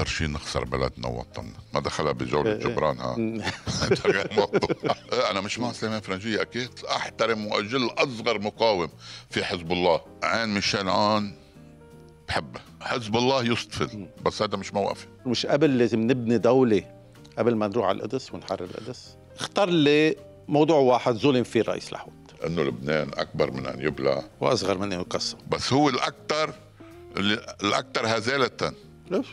اخطر شيء نخسر بلدنا ووطننا. ما دخلها بجولة جبران ها؟ موضوع أنا مش مع سليمان فرنجية أكيد. أحترم واجل أصغر مقاوم في حزب الله. عين ميشيل عون بحبه. حزب الله يصطفل بس هذا مش موقفي. مش قبل لازم نبني دولة قبل ما نروح على القدس ونحرر القدس. اختار لي موضوع واحد ظلم فيه الرئيس لحود إنه لبنان أكبر من أن يبلع وأصغر من أن يقسم. بس هو الأكثر الأكثر هزالة ليش؟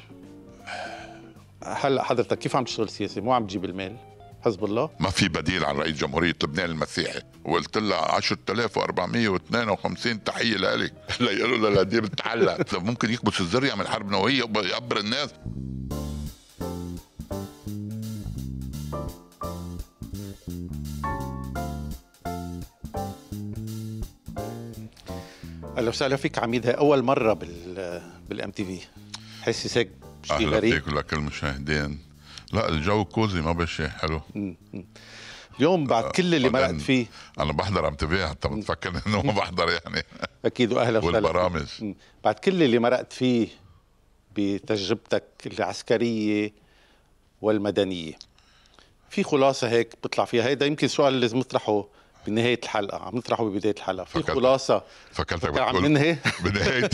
هلا حضرتك كيف عم تشتغل سياسي؟ مو عم تجيب المال؟ حزب الله؟ ما في بديل عن رئيس جمهورية لبنان المسيحي. وقلت لها 10452 تحية لك ليقولوا لها دي بتعلق ممكن يكبس الزر يعمل حرب نووية ويقبر الناس. أهلا وسهلا فيك عميد. هي أول مرة بال بال MTV حاسس هيك أهلا ولكل المشاهدين. لا الجو cozy ما بشي حلو. اليوم بعد كل اللي مرقت فيه. أنا بحضر TV حتى بتفكر إنه ما بحضر يعني. أكيد واهلا وسهلا. والبرامج. بعد كل اللي مرقت فيه بتجربتك العسكرية والمدنية. في خلاصة هيك بيطلع فيها. هيدا يمكن سؤال اللي لازم نطرحه بنهاية الحلقة عم نطرحه ببداية الحلقة. في فكرت- خلاصة. فكرتك فكر عم بتقول ننهي. بنهاية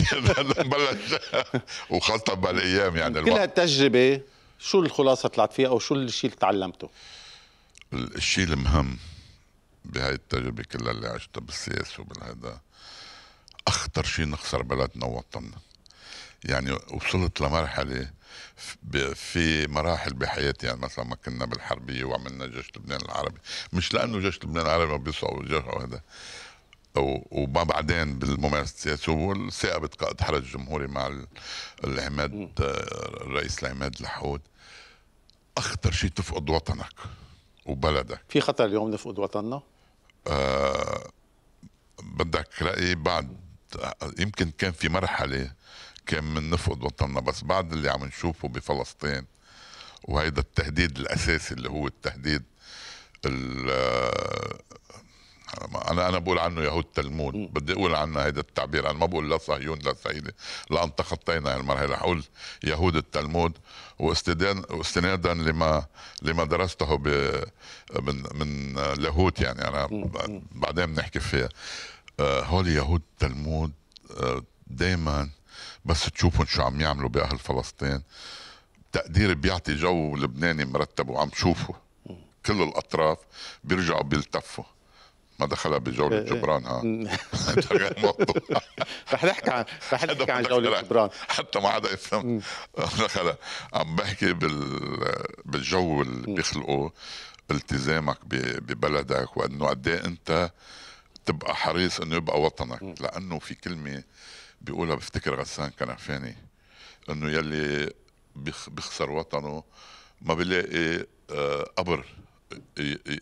نبلش وخاصة بهالأيام يعني كل هالتجربة شو الخلاصة طلعت فيها أو شو الشيء اللي تعلمته؟ الشيء المهم بهاي التجربة كلها اللي عشتها بالسياسة وبالهذا أخطر شيء نخسر بلدنا ووطننا. يعني وصلت ب- في مراحل بحياتي يعني مثلا ما كنا بالحربية وعملنا جيش لبنان العربي. مش لأنه جيش لبنان العربي ما بيسعوا الجيش أو هذا. وما بعدين بالممارسة السياسية والثقة قائد حرس الجمهوري مع ال- العماد الرئيس العماد لحود أخطر شيء تفقد وطنك وبلدك. في خطر اليوم نفقد وطننا؟ آه بدك رأيي بعد. يمكن كان في مرحلة كان من نفقد وطننا بس بعد اللي عم نشوفه بفلسطين وهيدا التهديد الأساسي اللي هو التهديد ال- آه، أنا أنا بقول عنه يهود تلمود بدي أقول عنه هيدا التعبير أنا ما بقول لا صهيون لا صهيوني لا تخطينا المرحلة أقول يهود التلمود واستنادا لما لما درسته ب من من لاهوت يعني أنا بعدين بنحكي فيها. آه، هول يهود تلمود دائما بس تشوفهم شو عم يعملوا بأهل فلسطين. تقدير بيعطي جو لبناني مرتب وعم شوفه. كل الأطراف بيرجعوا بيلتفوا. ما دخلها بجولة إيه، إيه. جبران ها موضوع رح نحكي عن رح نحكي عن بدك- جبران. حتى ما حدا يفهم. دخل عم بحكي بال بالجو اللي بيخلقه التزامك ببلدك وإنه قد إيه أنت تبقى حريص إنه يبقى وطنك. لأنه في كلمة بيقولها بفتكر غسان كنعفاني إنه يلي بيخ- بيخسر وطنه ما بيلاقي آه، قبر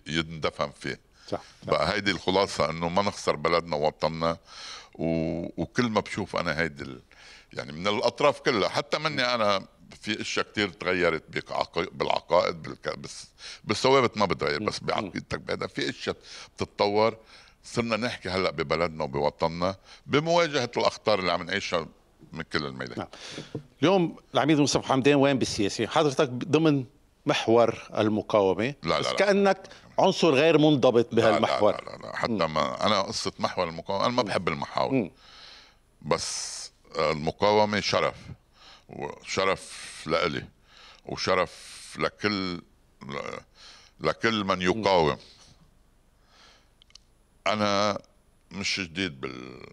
يندفن فيه صح, صح. بقى هيدي الخلاصة إنه ما نخسر بلدنا ووطننا و... وكل ما بشوف أنا هيدي ال... يعني من الأطراف كلها حتى مني أنا في أشياء كتير تغيرت. بالعقائد بالك... بس... بالثوابت ما بتغير بس بعقيدتك بهذا في أشياء بتتطور صرنا نحكي هلا ببلدنا وبوطننا بمواجهة الأخطار اللي عم نعيشها من كل الميدان نعم. اليوم العميد مصطفى حمدان وين بالسياسة؟ حضرتك ضمن محور المقاومة لا، بس لا. كأنك عنصر غير منضبط بهالمحور لا لا, لا, لا. حتى ما أنا قصة محور المقاومة أنا ما بحب المحاور. بس المقاومة شرف وشرف لإلي وشرف لكل لكل من يقاوم أنا مش جديد بال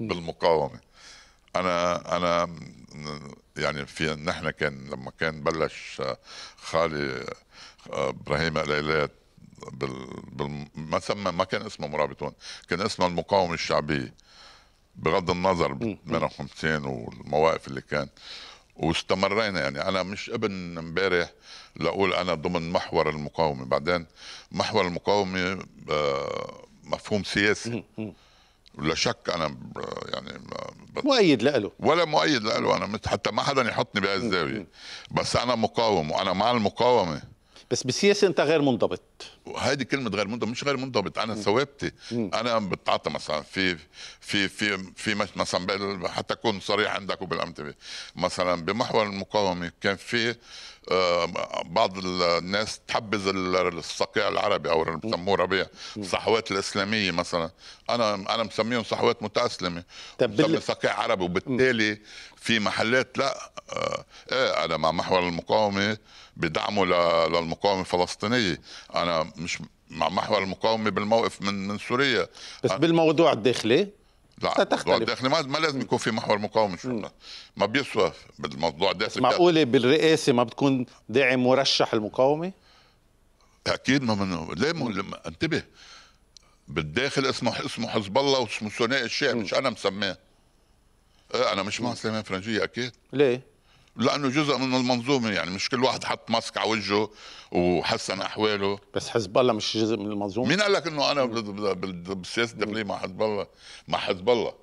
بالمقاومة. أنا أنا يعني في نحن كان لما كان بلش خالي إبراهيم قليلات بال, بال ما سمى ما كان اسمه مرابطون كان اسمه المقاومة الشعبية بغض النظر ب 58 والمواقف اللي كان. واستمرينا يعني. أنا مش ابن امبارح لأقول أنا ضمن محور المقاومة. بعدين محور المقاومة آه، مفهوم سياسي. ولا شك أنا يعني مؤيد له ولا مؤيد له أنا حتى ما حدا يحطني بهالزاويه بس أنا مقاوم وأنا مع المقاومة. بس بالسياسة أنت غير منضبط. وهذه كلمة غير منضبط مش غير منضبط. أنا ثوابتي. أنا بتعاطى مثلا في في في في مثلا حتى أكون صريح عندك وبالأم تي مثلا بمحور المقاومة كان في آه، بعض الناس تحبذ ال- الصقيع العربي أو اللي بسموه ربيع الصحوات الإسلامية مثلا. أنا أنا مسميهم صحوات متأسلمة. مسمي صقيع عربي وبالتالي في محلات لا آه، إيه أنا مع محور المقاومة بدعمه للمقاومة الفلسطينية. أنا مش مع محور المقاومه بالموقف من من سوريا. بس بالموضوع الداخلي لا تختلف. الموضوع الداخلي ما, ما لازم يكون في محور مقاومة شو ما بيسوى بالموضوع الداخلي. معقولة بالرئاسة ما بتكون داعم مرشح المقاومة؟ أكيد ما من ليه لما انتبه. بالداخل اسمه اسمه حزب الله واسمه ثنائي الشيعي مش أنا مسماه إيه أنا مش مع سليمان فرنجيه أكيد. ليه؟ لأنه جزء من المنظومة يعني مش كل واحد حط ماسك على وجهه وحسن أحواله. بس حزب الله مش جزء من المنظومة؟ مين قال لك إنه أنا بال- بال- بال- بالسياسة الداخلية مع حزب الله مع حزب الله.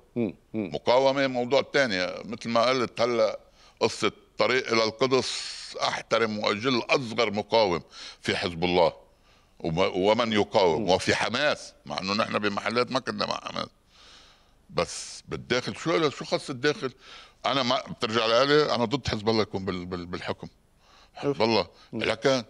مقاومة موضوع تاني مثل ما قلت هلا قصة طريق إلى القدس أحترم وأجل أصغر مقاوم في حزب الله. وم- ومن يقاوم؟ وفي حماس مع إنه نحن بمحلات ما كنا مع حماس. بس بالداخل شو شو خص الداخل؟ أنا ما بترجع لي أنا ضد حزب الله يكون بال- بال- بالحكم. حزب الله. لكن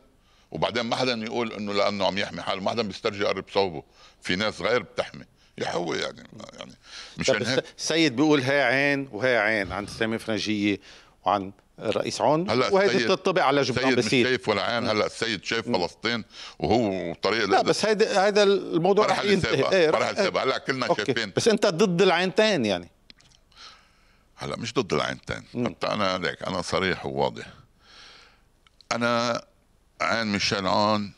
وبعدين ما حدا يقول إنه لأنه عم يحمي حاله ما حدا بيسترجي يقرب صوبه. في ناس غير بتحمي. يا هو يعني يعني مشان هيك. السيد بيقول هي عين وهي عين عن سامي فرنجية وعن الرئيس عون. هلا وهيدي بتطبق على جبران بسيط شايف ولا عين. هلا السيد شايف فلسطين وهو طريق لا بس هيدا هيدا الموضوع رح ينتهي. إيه، رح- مرحلة سابقه هلا كلنا أوكي. شايفين. بس أنت ضد العينتين يعني. هلا مش ضد العينتين. حتى أنا ليك أنا صريح وواضح. أنا عين ميشيل عون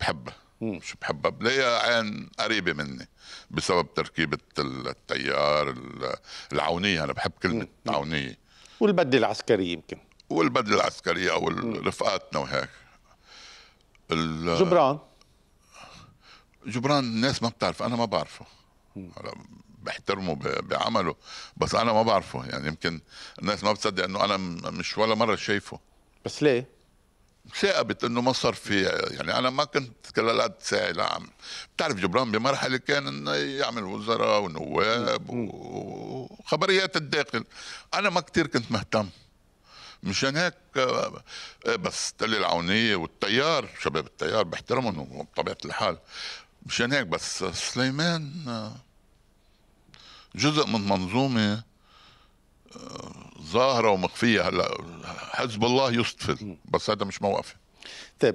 بحبها. مش بحبها؟ بلاقيها عين قريبة مني؟ بسبب تركيبة التيار ال- العونية. أنا بحب كلمة عونية. والبدلة العسكرية يمكن. والبدلة العسكرية أو رفقاتنا وهيك. جبران. جبران الناس ما بتعرف أنا ما بعرفه. هلا بحترمه بعمله بس أنا ما بعرفه. يعني يمكن الناس ما بتصدق إنه أنا مش ولا مرة شايفه. بس ليه؟ ثاقبت إنه ما صار في يعني أنا ما كنت كل هالقد ساعي لا عم بتعرف جبران بمرحلة كان إنه يعمل وزراء ونواب وخبريات الداخل. أنا ما كتير كنت مهتم. مشان هيك بس تقلي العونية والتيار شباب التيار بحترمهم بطبيعة الحال. مشان هيك بس سليمان جزء من منظومة آه، ظاهرة ومخفية. هلا حزب الله يصطفل بس هذا مش موقفي. طيب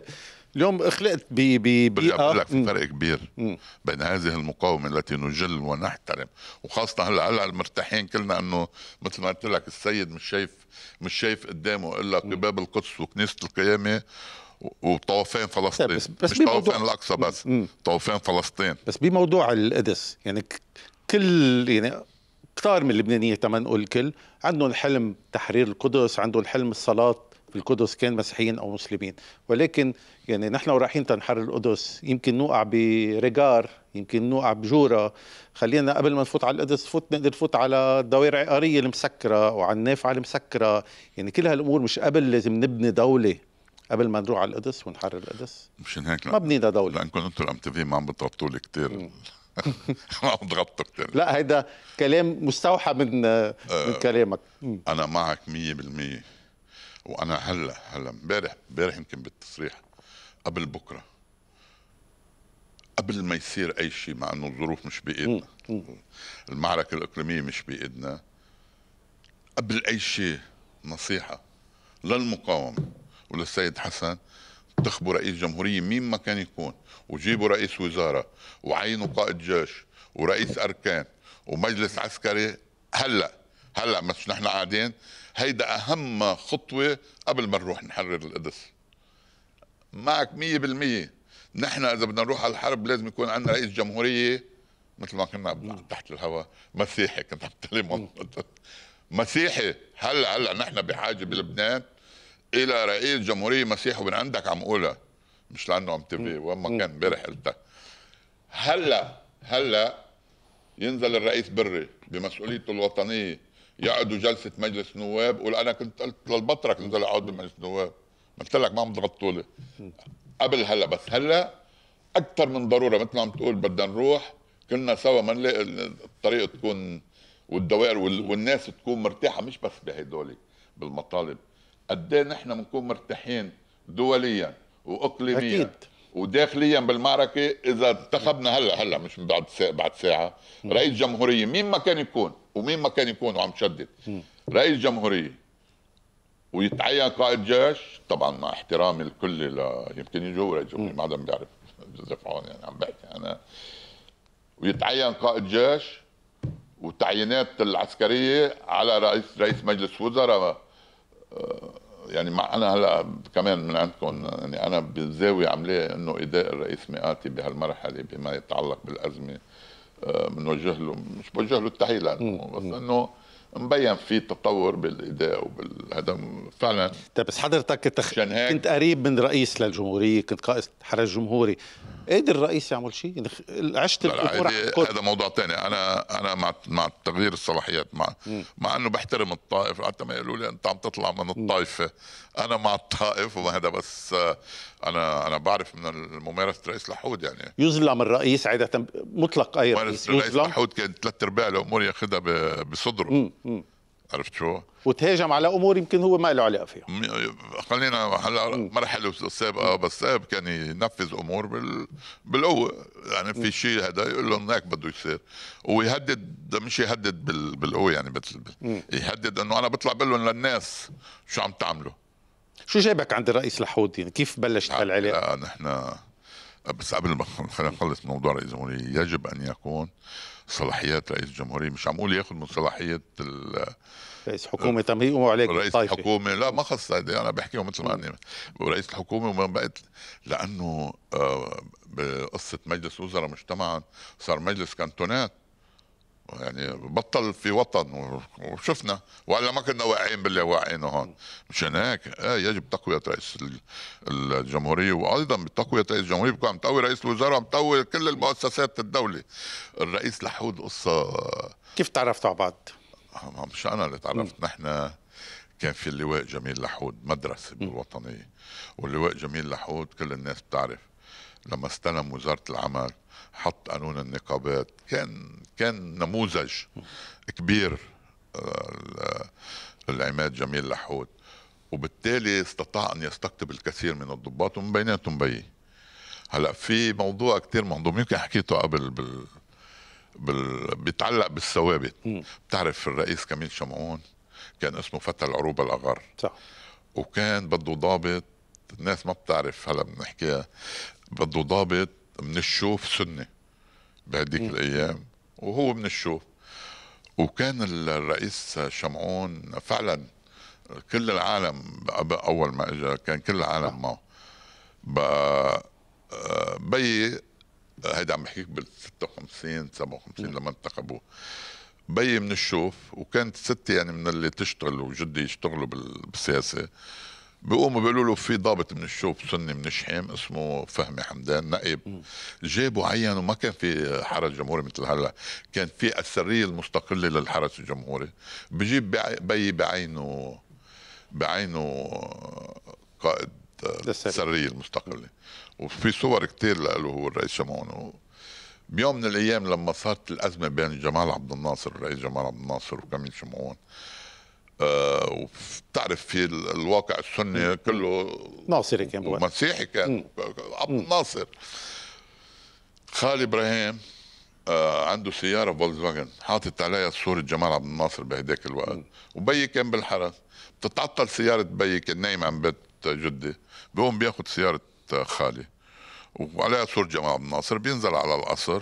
اليوم خلقت ب ب بقول لك في. فرق كبير بين هذه المقاومة التي نجل ونحترم. وخاصة هلا هلا مرتاحين كلنا إنه مثل ما قلت لك السيد مش شايف مش شايف قدامه إلا قباب القدس وكنيسة القيامة وطوفان فلسطين. بس- بس مش طوفان الأقصى بس طوفان فلسطين. بس بموضوع القدس يعني ك- كل يعني كثار من اللبنانيين تما نقول الكل عندهم حلم تحرير القدس عندهم حلم الصلاة في القدس كان مسيحيين أو مسلمين. ولكن يعني نحن ورايحين تنحرر القدس يمكن نوقع بريجار يمكن نوقع بجورة. خلينا قبل ما نفوت على القدس فوت نقدر نفوت على الدوائر العقارية المسكرة وعلى النافعة المسكرة. يعني كل هالأمور مش قبل لازم نبني دولة قبل ما نروح على القدس ونحرر القدس. مشان هيك ما بنينا دولة. لأنكم أنتم الأم تي في ما عم بتغطوا لي كثير كثير لا هيدا كلام مستوحى من من كلامك. مم. أنا معك مية بالمية. وأنا هلأ هلأ امبارح امبارح يمكن بالتصريح قبل بكرة قبل ما يصير أي شيء مع إنه الظروف مش بإيدنا. المعركة الإقليمية مش بإيدنا. قبل أي شيء نصيحة للمقاومة وللسيد حسن انتخبوا رئيس جمهورية مين ما كان يكون وجيبوا رئيس وزارة وعينوا قائد جيش ورئيس أركان ومجلس عسكري. هلأ هلأ مش نحن قاعدين هيدا أهم خطوة قبل ما نروح نحرر القدس. معك مية بالمية. نحن إذا بدنا نروح على الحرب لازم يكون عندنا رئيس جمهورية مثل ما كنا تحت الهواء. مسيحي كنت عم تكلم مسيحي. هلأ هلأ نحن بحاجة بلبنان. إلى رئيس جمهورية مسيحي ومن عندك عم قولها. مش لأنه عم تبي وين ما كان امبارح قلتها. هلأ هلأ ينزل الرئيس بري بمسؤوليته الوطنية يقعدوا جلسة مجلس نواب قول أنا كنت قلت للبطرك انزل أقعد بمجلس نواب. قلت لك ما عم تغطوا لي. قبل هلأ بس هلأ أكثر من ضرورة مثل ما عم تقول بدنا نروح كلنا سوا ما نلاقي الطريق تكون والدوائر والناس تكون مرتاحة مش بس بهدول بالمطالب. قد إيه نحن بنكون مرتاحين دوليا واقليميا أكيد. وداخليا بالمعركة إذا انتخبنا هلأ هلأ مش بعد ساعة بعد ساعة. رئيس جمهورية مين ما كان يكون ومين ما كان يكون وعم شدد. رئيس جمهورية ويتعين قائد جيش طبعا مع احترامي الكلي ل يمكن يجوا رئيس جمهورية ما حدا بيعرف جوزيف عون يعني عم بحكي. أنا ويتعين قائد جيش والتعيينات العسكرية على رئيس رئيس مجلس وزراء يعني مع أنا هلأ كمان من عندكم يعني أنا بالزاويه عم إنه إداء الرئيس مئاتي بهالمرحلة بما يتعلق بالأزمة بنوجه آه، له مش بوجه له التحية لأنه بس إنه مبين في تطور بالإداء وبالهذا فعلا طيب بس حضرتك كنت كنت قريب من رئيس للجمهورية كنت قائد حرس جمهوري. قدر الرئيس يعمل شيء؟ يعني عشت الأمور هذا موضوع ثاني أنا أنا مع مع تغيير الصلاحيات مع م. مع إنه بحترم الطائف حتى ما يقولوا لي أنت عم تطلع من الطائفة. أنا مع الطائف وهذا بس أنا أنا بعرف من ممارسه الرئيس لحود يعني. يظلم الرئيس عادة مطلق أي رئيس الرئيس لحود كان ثلاث أرباع الأمور ياخذها بصدره. م. م. عرفت شو؟ وتهاجم على أمور يمكن هو ما له علاقة فيها. خلينا هلا مرحله سابقه بس ساب كان ينفذ أمور بال... بالقوة. يعني في شيء هذا يقول لهم هيك بده يصير. ويهدد مش يهدد بال... بالقوة يعني بتل... يهدد إنه أنا بطلع بقول لهم للناس شو عم تعملوا. شو جايبك عند الرئيس لحود يعني كيف بلشت هالعلاقة؟ نحن بس قبل ما خلينا نخلص موضوع رئيس الجمهورية يجب أن يكون صلاحيات رئيس الجمهورية. مش عم أقول ياخذ من صلاحية رئيس حكومة. تمهيد عليك رئيس الحكومة لا ما خص أنا بحكيهم مثل ما اني ورئيس الحكومة وما بقت لأنه آه، بقصة مجلس وزراء مجتمعا صار مجلس كانتونات. يعني بطل في وطن وشفنا. والا ما كنا واقعين باللي واقعينه هون. مشان هيك آه يجب تقوية رئيس الجمهورية. وأيضا بتقوية رئيس الجمهورية بكون عم تقوي رئيس الوزراء عم تقوي كل المؤسسات الدولة الرئيس لحود قصة. كيف تعرفتوا على بعض؟ مش أنا اللي تعرفت. نحن كان في اللواء جميل لحود مدرسة بالوطنية. واللواء جميل لحود كل الناس بتعرف. لما استلم وزارة العمل حط قانون النقابات. كان كان نموذج كبير آه، العماد جميل لحود وبالتالي استطاع أن يستقطب الكثير من الضباط ومن بيناتهم بي هلأ في موضوع كتير منظوم يمكن حكيته قبل بال بال... بيتعلق بالثوابت. بتعرف الرئيس كميل شمعون؟ كان اسمه فتى العروبة الأغر. صح. وكان بده ضابط. الناس ما بتعرف هلأ بنحكيها. بده ضابط من الشوف سني بهديك الأيام وهو من الشوف. وكان الرئيس شمعون فعلا كل العالم أول ما اجى كان كل العالم معه. بقى آه، بي هيدا عم بحكيك بال 56 57 لما انتخبوه. بي من الشوف وكانت ستي يعني من اللي تشتغل وجدي يشتغلوا بالسياسة. بيقوموا بيقولوا له في ضابط من الشوف سني من شحيم اسمه فهمي حمدان نائب جابوا عينوا ما كان في حرس جمهوري مثل هلا كان في السرية المستقلة للحرس الجمهوري. بجيب بي بعينه بعينه قائد السرية المستقلة. وفي صور كتير له هو الرئيس شمعون. بيوم من الأيام لما صارت الأزمة بين جمال عبد الناصر الرئيس جمال عبد الناصر وكميل شمعون آه وبتعرف في الواقع السني كله ناصري كان مسيحي كان. عبد الناصر. خالي إبراهيم آه عنده سيارة فولكس فاجن حاطط عليها صورة جمال عبد الناصر بهداك الوقت. وبي كان بالحرس. بتتعطل سيارة بي كان نايم عن بيت جدي. بيقوم بياخذ سيارة خالي. وعليها صورة جمال عبد الناصر. بينزل على القصر.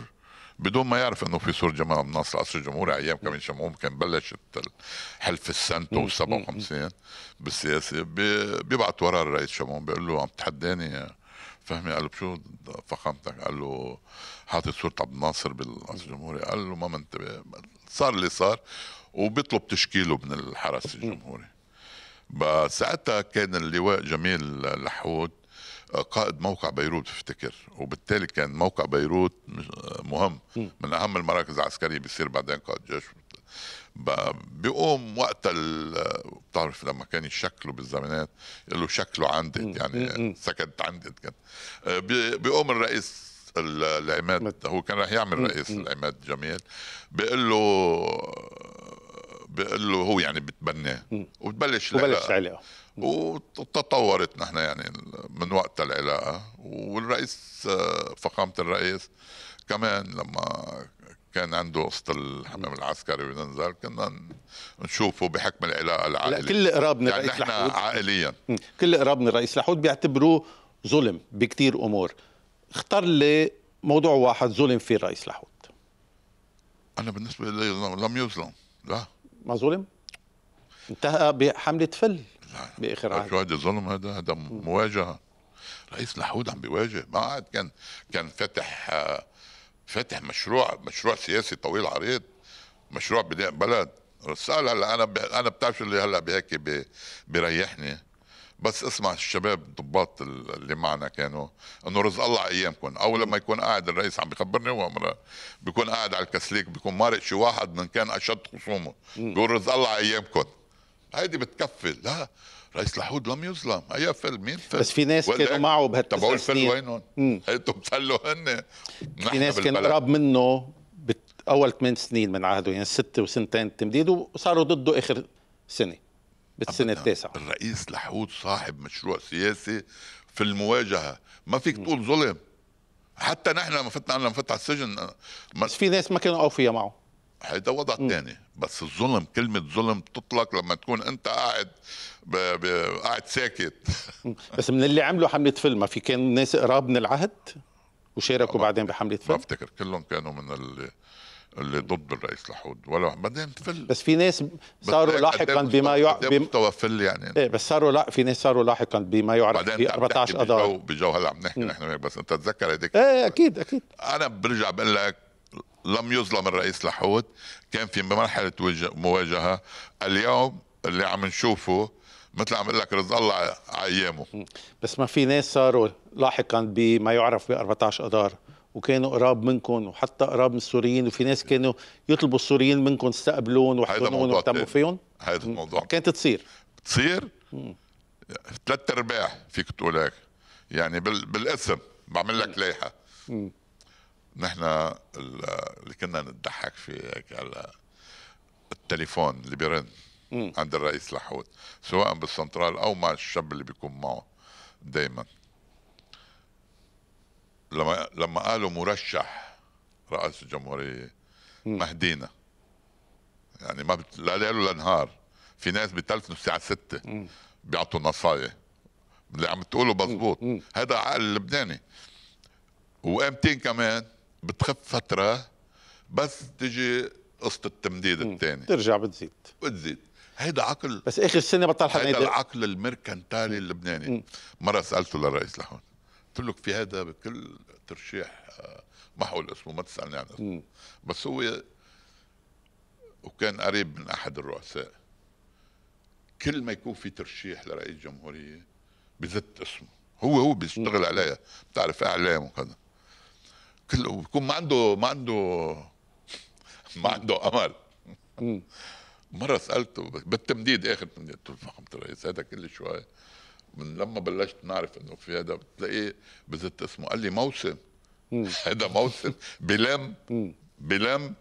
بدون ما يعرف إنه في صورة جمال عبد الناصر القصر الجمهوري أيام كمان شمعون كان بلشت حلف السنتو 57 بالسياسة. بيبعت ورا الرئيس شمعون بيقول له عم تحداني فهمي؟ قال له بشو فخامتك؟ قال له حاطط صورة عبد الناصر بالقصر الجمهوري. قال له ما منتبه صار اللي صار وبيطلب تشكيله من الحرس الجمهوري. ساعتها كان اللواء جميل لحود قائد موقع بيروت بفتكر وبالتالي كان موقع بيروت مهم. من أهم المراكز العسكرية بيصير بعدين قائد جيش. بيقوم وقت ال- بتعرف لما كان يشكلوا بالزمانات يقول له شكله عندد يعني سكت عندد كان بي- بيقوم الرئيس ال- العماد. هو كان راح يعمل رئيس العماد جميل. بيقول له بيقول له هو يعني بتبناه. وبتبلش. العلاقه وتطورت نحن يعني من وقت العلاقة. والرئيس فخامة الرئيس كمان لما كان قصة قصة الحمام العسكري وننزل كنا نشوفه بحكم العلاقة لا العائلية. كل قراب من يعني الرئيس نحن لحود عائليا. كل قراب من الرئيس لحود بيعتبروه ظلم بكتير أمور. اختار لي موضوع واحد ظلم فيه الرئيس لحود أنا بالنسبة لي لم يظلم. لا. ما ظلم؟ انتهى بحملة فل. بآخر عهد. شو هذا ظلم هذا هذا مواجهة. رئيس لحود عم بيواجه. ما قعد كان كان فاتح فاتح مشروع مشروع سياسي طويل عريض مشروع بناء بلد. سأل هلا أنا ب... أنا بتعرف اللي هلأ بهيك ب... بيريحني. بس اسمع الشباب الضباط ال- اللي معنا كانوا إنه رزق الله أيامكم. أو لما يكون قاعد الرئيس عم بخبرني هو مرة بيكون قاعد على الكسليك بيكون مارق شي واحد من كان أشد خصومه. بيقول رزق الله أيامكم. هيدي بتكفي لا رئيس لحود لم يظلم. اي فيلم مين فيلم؟ بس في ناس كانوا؟ معه بهالتسع سنين. وينهم؟ مم. هيدوا بتسلوا هن. في ناس كان قراب منه بت... أول ثمان سنين من عهده يعني ست وسنتين تمديد وصاروا ضده آخر سنة بالسنة التاسعة. الرئيس لحود صاحب مشروع سياسي في المواجهة. ما فيك تقول ظلم. حتى نحن لما فتنا لما فتنا على السجن ما بس في ناس ما كانوا أوفياء معه. هيدا وضع تاني بس الظلم كلمة ظلم تطلق لما تكون أنت قاعد ب... ب... قاعد ساكت. بس من اللي عملوا حملة فيلم ما في كان ناس قراب من العهد وشاركوا بعدين بحملة ما فيلم؟ أفتكر كلهم كانوا من اللي اللي ضد الرئيس لحود. ولا بعدين فل بس في ناس صاروا لاحقا بما يع... بم... بم... مستوى فل يعني. إيه بس صاروا لا في ناس صاروا لاحقا بما يعرف بعدين ب انت عم تحكي 14 اذار بجو بجو هلا عم نحكي نحن بس أنت تتذكر هيديك إيه أكيد أكيد. أنا برجع بقول لك لم يظلم الرئيس لحود كان في مرحلة مواجهة. اليوم اللي عم نشوفه مثل عم أقول لك رزق الله على أيامه. بس ما في ناس صاروا لاحقا بما يعرف ب 14 آذار وكانوا قراب منكم وحتى قراب من السوريين وفي ناس كانوا يطلبوا السوريين منكم تستقبلون موضوع واهتموا. فيهم؟ هذا الموضوع كانت تصير. تصير؟ ثلاث أرباع فيك تقول هيك. يعني بال... بالاسم بعمل لك لايحه نحن ال- اللي كنا نضحك فيه هيك على التليفون اللي بيرن عند الرئيس لحود سواء بالسنترال أو مع الشاب اللي بيكون معه دائما لما لما قالوا مرشح رئاسة الجمهورية مهدينا. يعني ما بت... لا ليل ولا نهار في ناس بتلفنوا الساعة 6 بيعطوا نصايح. اللي عم تقوله مزبوط. هذا عقل لبناني. وقامتين كمان بتخف فترة بس تجي قصة التمديد الثاني ترجع بتزيد. بتزيد. هيدا عقل بس آخر سنة بطل حدا هذا يدق العقل الميركنتالي اللبناني. مرة سألته للرئيس لحون قلت له في هذا بكل ترشيح آه، ما حقول اسمه ما تسألني عن اسمه. بس هو وكان قريب من أحد الرؤساء. كل ما يكون في ترشيح لرئيس جمهورية بزت اسمه. هو هو بيشتغل عليها. بتعرف إعلام وكذا بيكون ما عنده ما عنده ما عنده أمل. مرة سألته بالتمديد آخر تمديد قلت له فخامة الرئيس هذا كل شوي من لما بلشت نعرف إنه في هذا بتلاقيه بزت اسمه. قال لي موسم. هذا موسم بلم بلم.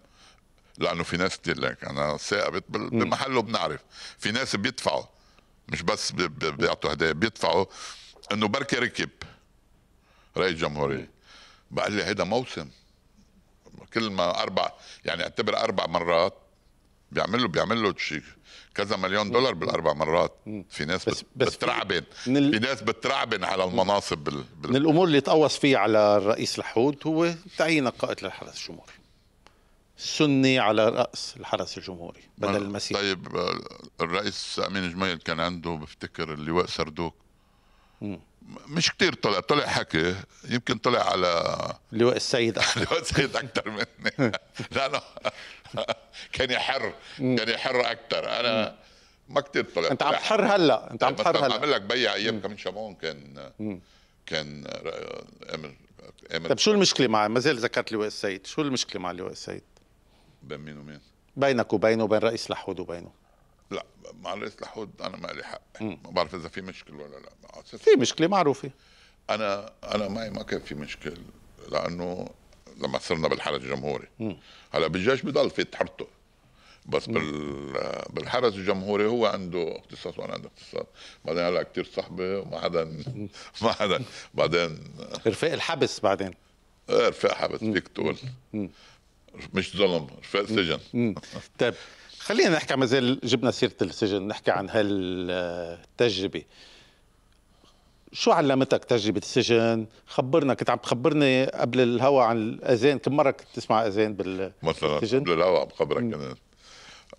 لأنه في ناس كتير لك أنا ثاقبت بمحله بنعرف في ناس بيدفعوا مش بس بي- بي- بيعطوا هدايا بيدفعوا إنه بركي ركب رئيس جمهورية. بقال لي هيدا موسم. كل ما أربع يعني أعتبر أربع مرات بيعمل له بيعمل له شي كذا مليون دولار بالأربع مرات. في ناس بس- بس في- بترعبن. من ال- في ناس بترعبن على المناصب بال... من بال... الأمور اللي تقوص فيها على الرئيس لحود هو تعيين قائد للحرس الجمهوري. سني على رأس الحرس الجمهوري بدل المسيح طيب آه، الرئيس أمين جميل كان عنده بفتكر اللواء سردوك. م- مش كتير طلع طلع حكي يمكن طلع على اللواء السيد أحمد. اللواء سيد أكثر مني. لأنه كان يحر كان يحر أكثر أنا ما كتير طلع. أنت عم تحر هلأ أنت عم تحر عم هلأ. اعمل لك بيع أيام كمان شمعون كان كان أمر أمر طيب شو المشكلة مع ما زال ذكرت اللواء السيد شو المشكلة مع اللواء السيد؟ بين مين ومين؟ بينك وبينه وبين رئيس لحود وبينه. لا مع الرئيس لحود أنا ما لي حق. ما بعرف إذا في مشكلة ولا لا. في مشكلة معروفة. أنا أنا معي ما كان في مشكل لأنه لما صرنا بالحرس الجمهوري. هلأ بالجيش بضل في تحرته. بس بال بالحرس الجمهوري هو عنده اختصاص وأنا عندي اختصاص. بعدين هلا كثير صحبة وما حدا ما حدا. بعدين رفاق الحبس بعدين. آه، رفاق حبس فيك تقول. مش ظلم سجن. طيب خلينا نحكي ما زال جبنا سيرة السجن نحكي عن هالتجربة. شو علمتك تجربة السجن؟ خبرنا كنت عم تخبرني قبل الهوا عن الأذان كم مرة كنت تسمع أذان بال مثلا؟ قبل الهواء بخبرك كنت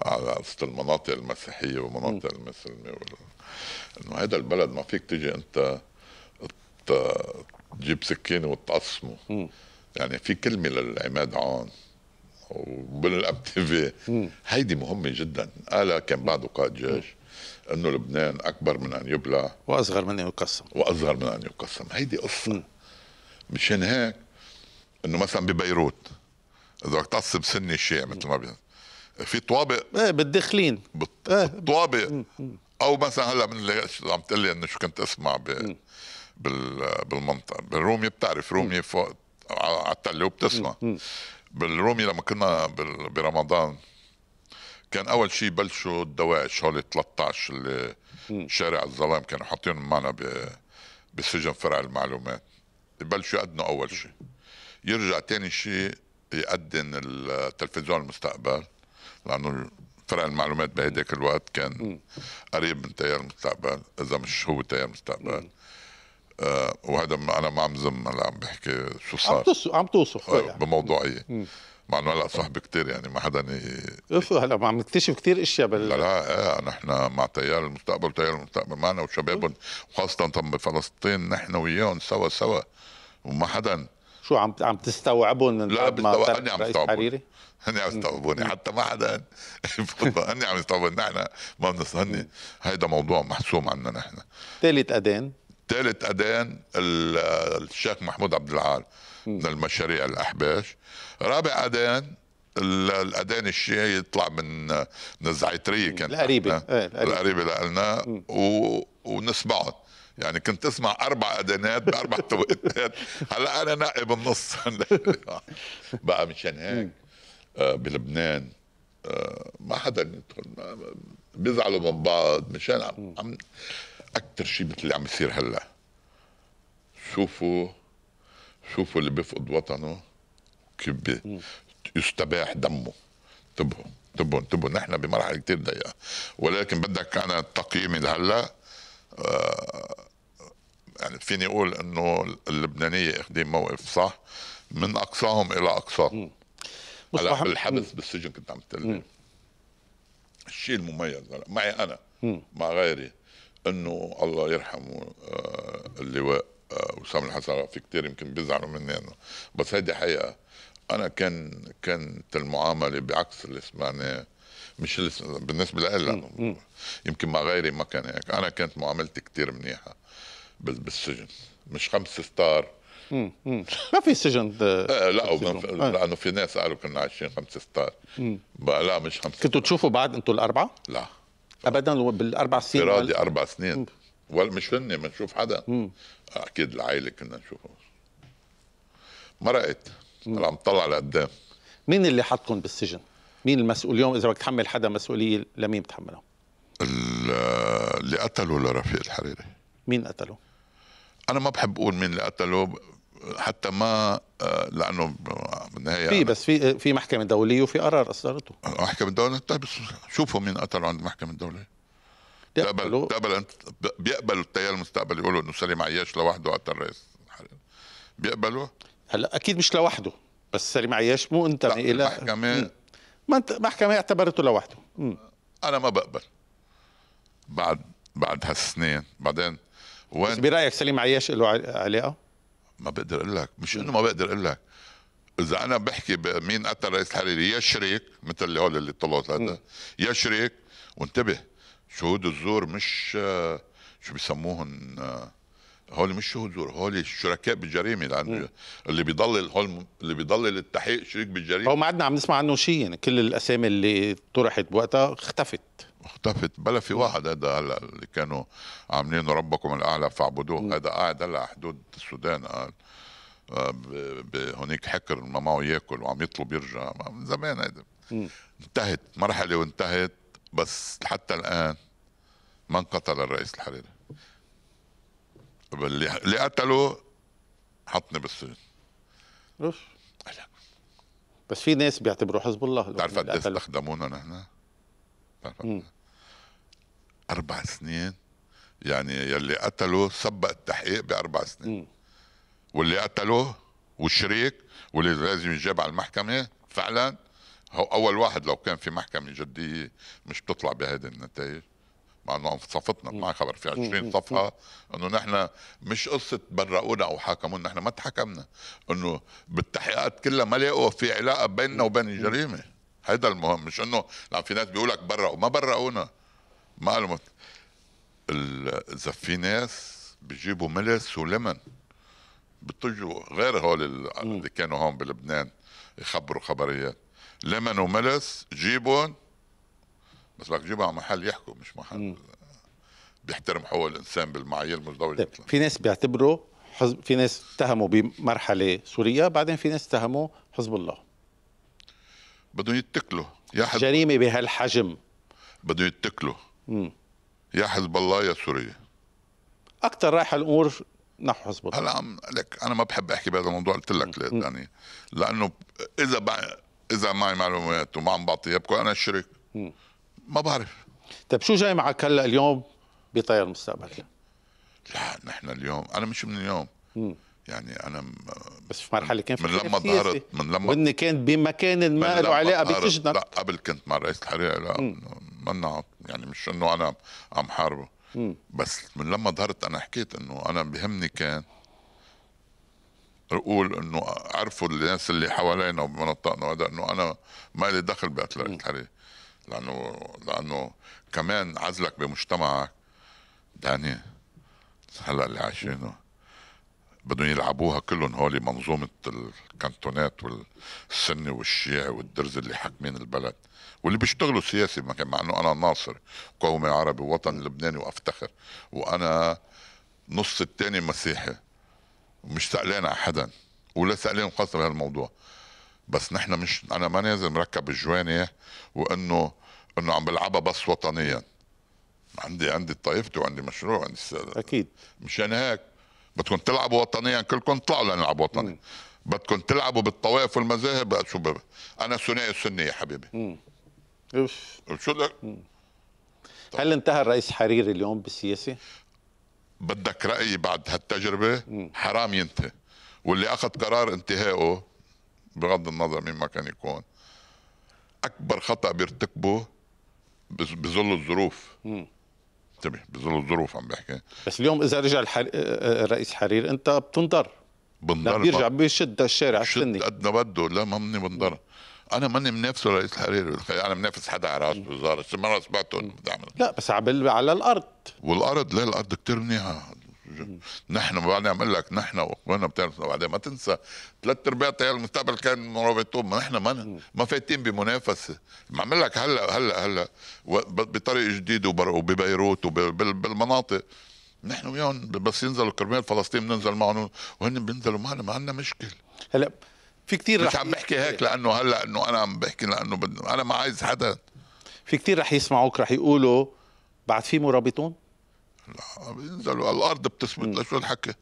على قصة المناطق المسيحية والمناطق المسلمة وال... إنه هذا البلد ما فيك تيجي أنت ت- تجيب سكينة وتقسمه. يعني في كلمة للعماد عون. وبالاب تي في. هيدي مهمة جدا. قالها كان بعده قائد جيش إنه لبنان أكبر من أن يبلع وأصغر من أن يقسم. وأصغر من أن يقسم. هيدي قصة. مشان هيك إنه مثلا ببيروت إذا بدك تعصب سني الشيعي مثل ما بيقول. في طوابق. إيه بالداخلين إيه. طوابق أو مثلا هلأ من اللي عم تقول لي إنه شو كنت أسمع ب... بال... بالمنطقة. بالرومي بتعرف رومي فوق على التلة وبتسمع. بالرومي لما كنا. برمضان كان أول شيء بلشوا الدواعش هول 13 اللي شارع الظلام كانوا حاطينهم معنا. بسجن فرع المعلومات يبلشوا يأذنوا أول شيء يرجع تاني شيء يأذن التلفزيون المستقبل لأنه فرع المعلومات بهداك الوقت كان قريب من تيار المستقبل إذا مش هو تيار المستقبل آه وهذا أنا ما عم زم هلا عم بحكي شو عم صار. توصف عم توصف آه، يعني. بموضوعيه مع إنه هلأ صاحبي كتير يعني ما حدا ي... أوف هلأ عم نكتشف كثير إشياء لا بال لا آه نحن مع تيار المستقبل وتيار المستقبل معنا وشبابهم وخاصة طب بفلسطين نحن وياهم سوا سوا. وما حدا شو عم عم تستوعبهم من لا بعد ما بستوعب- ترك هني عم؟ هني عم يستوعبوني. حتى ما حدا هني عم يستوعبوني. نحن ما بنص هني هيدا موضوع محسوم عنا نحن. ثالث أذان. ثالث أذان ال- الشيخ محمود عبد العال من المشاريع الأحباش. رابع أذان ال- الأذان الشيعي يطلع من من الزعتريه كان. إيه، القريبة. القريبة لنا و... ونسمعهم يعني كنت اسمع أربع أذانات بأربع توقيتات هلا أنا نقي بالنص بقى مشان هيك. آه، بلبنان. آه، ما حدا يدخل. بيزعلوا من بعض. مشان عم أكثر شيء مثل اللي عم يصير هلأ. شوفوا شوفوا اللي بيفقد وطنه كيف يستباح دمه. انتبهوا انتبهوا انتبهوا. نحن بمرحله كثير ضيقة. ولكن بدك أنا تقييمي لهلا آه، يعني فيني أقول إنه اللبنانية اخذين موقف صح من أقصاهم إلى أقصاهم. هلا بالحبس بالسجن كنت عم تقول الشيء المميز معي أنا مع غيري. إنه الله يرحمه آه اللواء آه وسام الحسن في كتير يمكن بيزعلوا مني إنه بس هيدي حقيقة أنا كان كانت المعاملة بعكس اللي سمعناه مش اللي سم- بالنسبة لي يمكن مع غيري ما كان هيك أنا كانت معاملتي كتير منيحة بال- بالسجن مش خمس ستار. ما في سجن آه، آه لا. آه. لأنه في ناس قالوا كنا عايشين خمس ستار لا مش خمس كنتوا تشوفوا بعض أنتوا الأربعة؟ لا ابدا بالاربع سنين وال- أربع سنين. ولا مش هن ما نشوف حدا. أكيد العائله كنا نشوفه. مرقت هلا عم طلع لقدام. مين اللي حطكم بالسجن؟ مين المسؤول؟ اليوم إذا بدك تحمل حدا مسؤولية لمين بتحملها؟ ال- اللي قتلوا لرفيق الحريري. مين قتله؟ أنا ما بحب أقول مين اللي قتله حتى ما آه، لأنه بالنهاية في بس في في محكمة دولية وفي قرار أصدرته. محكمة الدولة طيب بس شوفوا مين قتلوا عند تقبل يقبلوا تقبل أنت بيقبلوا التيار المستقبل يقولوا إنه سليم عياش لوحده قتل رئيس الحريري بيقبلوا هلأ أكيد مش لوحده بس سليم عياش مو انتمي إلى ما انت محكمة اعتبرته لوحده. مم. أنا ما بقبل. بعد بعد هالسنين بعدين بس وين برأيك سليم عياش له علاقه؟ ما بقدر أقول لك. مش إنه ما بقدر أقول لك. إذا أنا بحكي مين قتل رئيس الحريري يا شريك مثل اللي هول اللي طلعوا ثلاثة. يا شريك وانتبه شهود الزور مش آه، شو بيسموهن آه، هول مش شهود هول شركاء بالجريمة لأنه اللي بيضلل هول اللي بيضلل التحقيق شريك بالجريمة. هو ما عدنا عم نسمع عنه شيء يعني كل الأسامي اللي طرحت بوقتها اختفت. اختفت بلا في واحد هذا هلا اللي كانوا عاملين ربكم الأعلى فاعبدوه هذا قاعد هلا على حدود السودان قال آه، ب- هونيك حكر ما معه ياكل وعم يطلب يرجع من زمان هذا. انتهت مرحلة وانتهت بس حتى الآن من قتل الرئيس الحريري. اللي اللي قتله حطني بالسجن أوف. هلا بس في ناس بيعتبروا حزب الله بتعرف قد قتلوا. استخدمونا نحن؟ إيه؟ أربع سنين يعني يلي قتلوا سبق التحقيق بأربع سنين. واللي قتله والشريك واللي لازم يجاب على المحكمة فعلا هو أول واحد لو كان في محكمة جدية مش بتطلع بهذه النتائج مع إنه صفتنا ما خبر في 20 صفحة إنه نحن مش قصة برؤونا أو حاكمونا نحن ما تحكمنا إنه بالتحقيقات كلها ما لقوا في علاقة بيننا وبين الجريمه هيدا المهم مش إنه لأن في ناس بيقول لك برئوا ما برؤونا ما قالوا إذا في ناس بيجيبوا ملس ولمن بتجوا غير هول ال- اللي كانوا هون بلبنان يخبروا خبريات. لمن وملس جيبهم بس بدك تجيبهم على محل يحكوا مش محل بيحترم حقوق الإنسان بالمعايير المزدوجه طيب في ناس بيعتبروا حزب في ناس اتهموا بمرحلة سوريا بعدين في ناس اتهموا حزب الله. بدهم يتكلوا. يا حزب جريمة بهالحجم. بدهم يتكلوا. يا حزب الله يا سوريا. أكثر رايحة الأمور نحو حزب الله. هلا عم لك أنا ما بحب أحكي بهذا الموضوع قلت لك يعني لأنه إذا بع... إذا معي معلومات وما عم بعطيها بكون أنا الشريك ما بعرف. طيب شو جاي معك هلا اليوم بطير المستقبل؟ لا نحن اليوم أنا مش من اليوم. يعني أنا م- بس في مرحلة كان في من لما. ظهرت من لما وإن كان بمكان ما له علاقة بسجنك. لا قبل كنت مع رئيس الحريقه لا منا يعني مش إنه أنا عم حاربه. بس من لما ظهرت أنا حكيت إنه أنا بهمني كان أقول إنه عرفوا الناس اللي حوالينا وبمناطقنا وهذا إنه أنا ما لي دخل بقتل رئيس الحريقه لأنه لأنه كمان عزلك بمجتمعك داني هلأ اللي عايشينه. بدهم يلعبوها كلهم هولي منظومة الكانتونات والسني والشيعي والدرز اللي حاكمين البلد. واللي بيشتغلوا سياسي مع إنه أنا ناصر قومي عربي ووطن لبناني وأفتخر. وأنا نص التاني مسيحي. ومش سألان على حدا ولا سألان خاصة بهالموضوع بس نحن مش أنا ما نازل مركب الجواني وإنه إنه عم بلعبها بس وطنيا. عندي عندي طائفتي وعندي مشروع عندي س- أكيد. مشان هيك بدكم تلعبوا وطنيا كلكم طلعوا لنلعب وطني. بدكم تلعبوا بالطوائف والمذاهب شو بقى. أنا ثنائي السني يا حبيبي. أوف. شو لك هل انتهى الرئيس حريري اليوم بالسياسة؟ بدك رايي بعد هالتجربة؟ حرام ينتهي. واللي أخذ قرار انتهائه بغض النظر مين ما كان يكون. أكبر خطأ بيرتكبه بظل الظروف. انتبه بظل الظروف عم بحكي. بس اليوم إذا رجع الحر... الرئيس حريري أنت بتنضر. بنضر بيرجع بيشد الشارع السني. قد ما بده. لا ما مني بنضر. أنا ماني منافسه رئيس الحريري أنا منافس حدا على رأس وزارة. شو مرة سمعتهم بتعمل لا بس على الأرض. والأرض لا الأرض كتير منيحة. نحن بعدين عم أقول لك نحن وإخواننا بتعرف بعدين ما تنسى. ثلاث أرباع تيار المستقبل كان مرابطون ما نحن ما ما فايتين بمنافسة. عم لك هلأ هلأ هلأ بطريق جديد وببيروت وبالمناطق نحن وياهم بس ينزلوا كرمال فلسطين بننزل معهم وهن بينزلوا معنا ما عندنا مشكلة. هلأ في كثير مش رح عم بحكي هيك لأنه هلأ إنه أنا عم بحكي لأنه بد... أنا ما عايز حدا. في كثير رح يسمعوك رح يقولوا بعد في مرابطون؟ لا، بينزلوا على الأرض بتثبت لشو الحكي.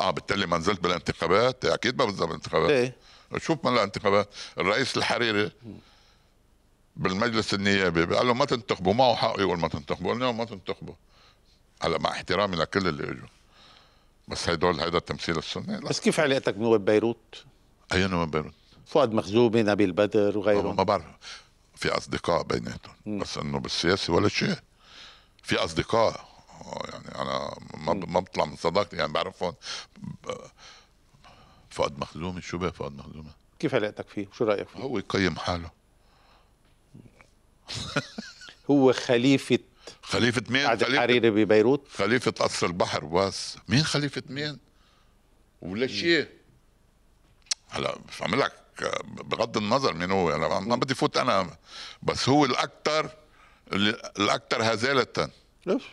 آه بالتالي ما نزلت بالانتخابات. أكيد ما بنزل بالانتخابات. إيه. شوف من الانتخابات. الرئيس الحريري بالمجلس النيابي قال له ما تنتخبوا. معه حق يقول ما تنتخبوا. قلنا له ما تنتخبوا. هلا مع احترامي لكل اللي إجوا. بس هيدول هيدا التمثيل السني لا. بس كيف علاقتك بنواب بيروت؟ اي نوع بيروت؟ فؤاد مخزومي نبيل بدر ما وغيرهم. ما بعرف. في أصدقاء بيناتهم. بس إنه بالسياسة ولا شيء. في أصدقاء. يعني أنا ما ما بطلع من صداقتي يعني بعرفهم فؤاد مخزومي. شو بيه فؤاد مخزومي؟ كيف علاقتك فيه؟ شو رأيك فيه؟ هو يقيم حاله. هو خليفة خليفة مين؟ بعد خليفة الحريري ببيروت. خليفة قصر البحر بس مين خليفة مين؟ ولا شيء؟ هلا مش عم لك بغض النظر مين هو أنا ما بدي فوت أنا بس هو الاكثر الاكثر هزاله أوف.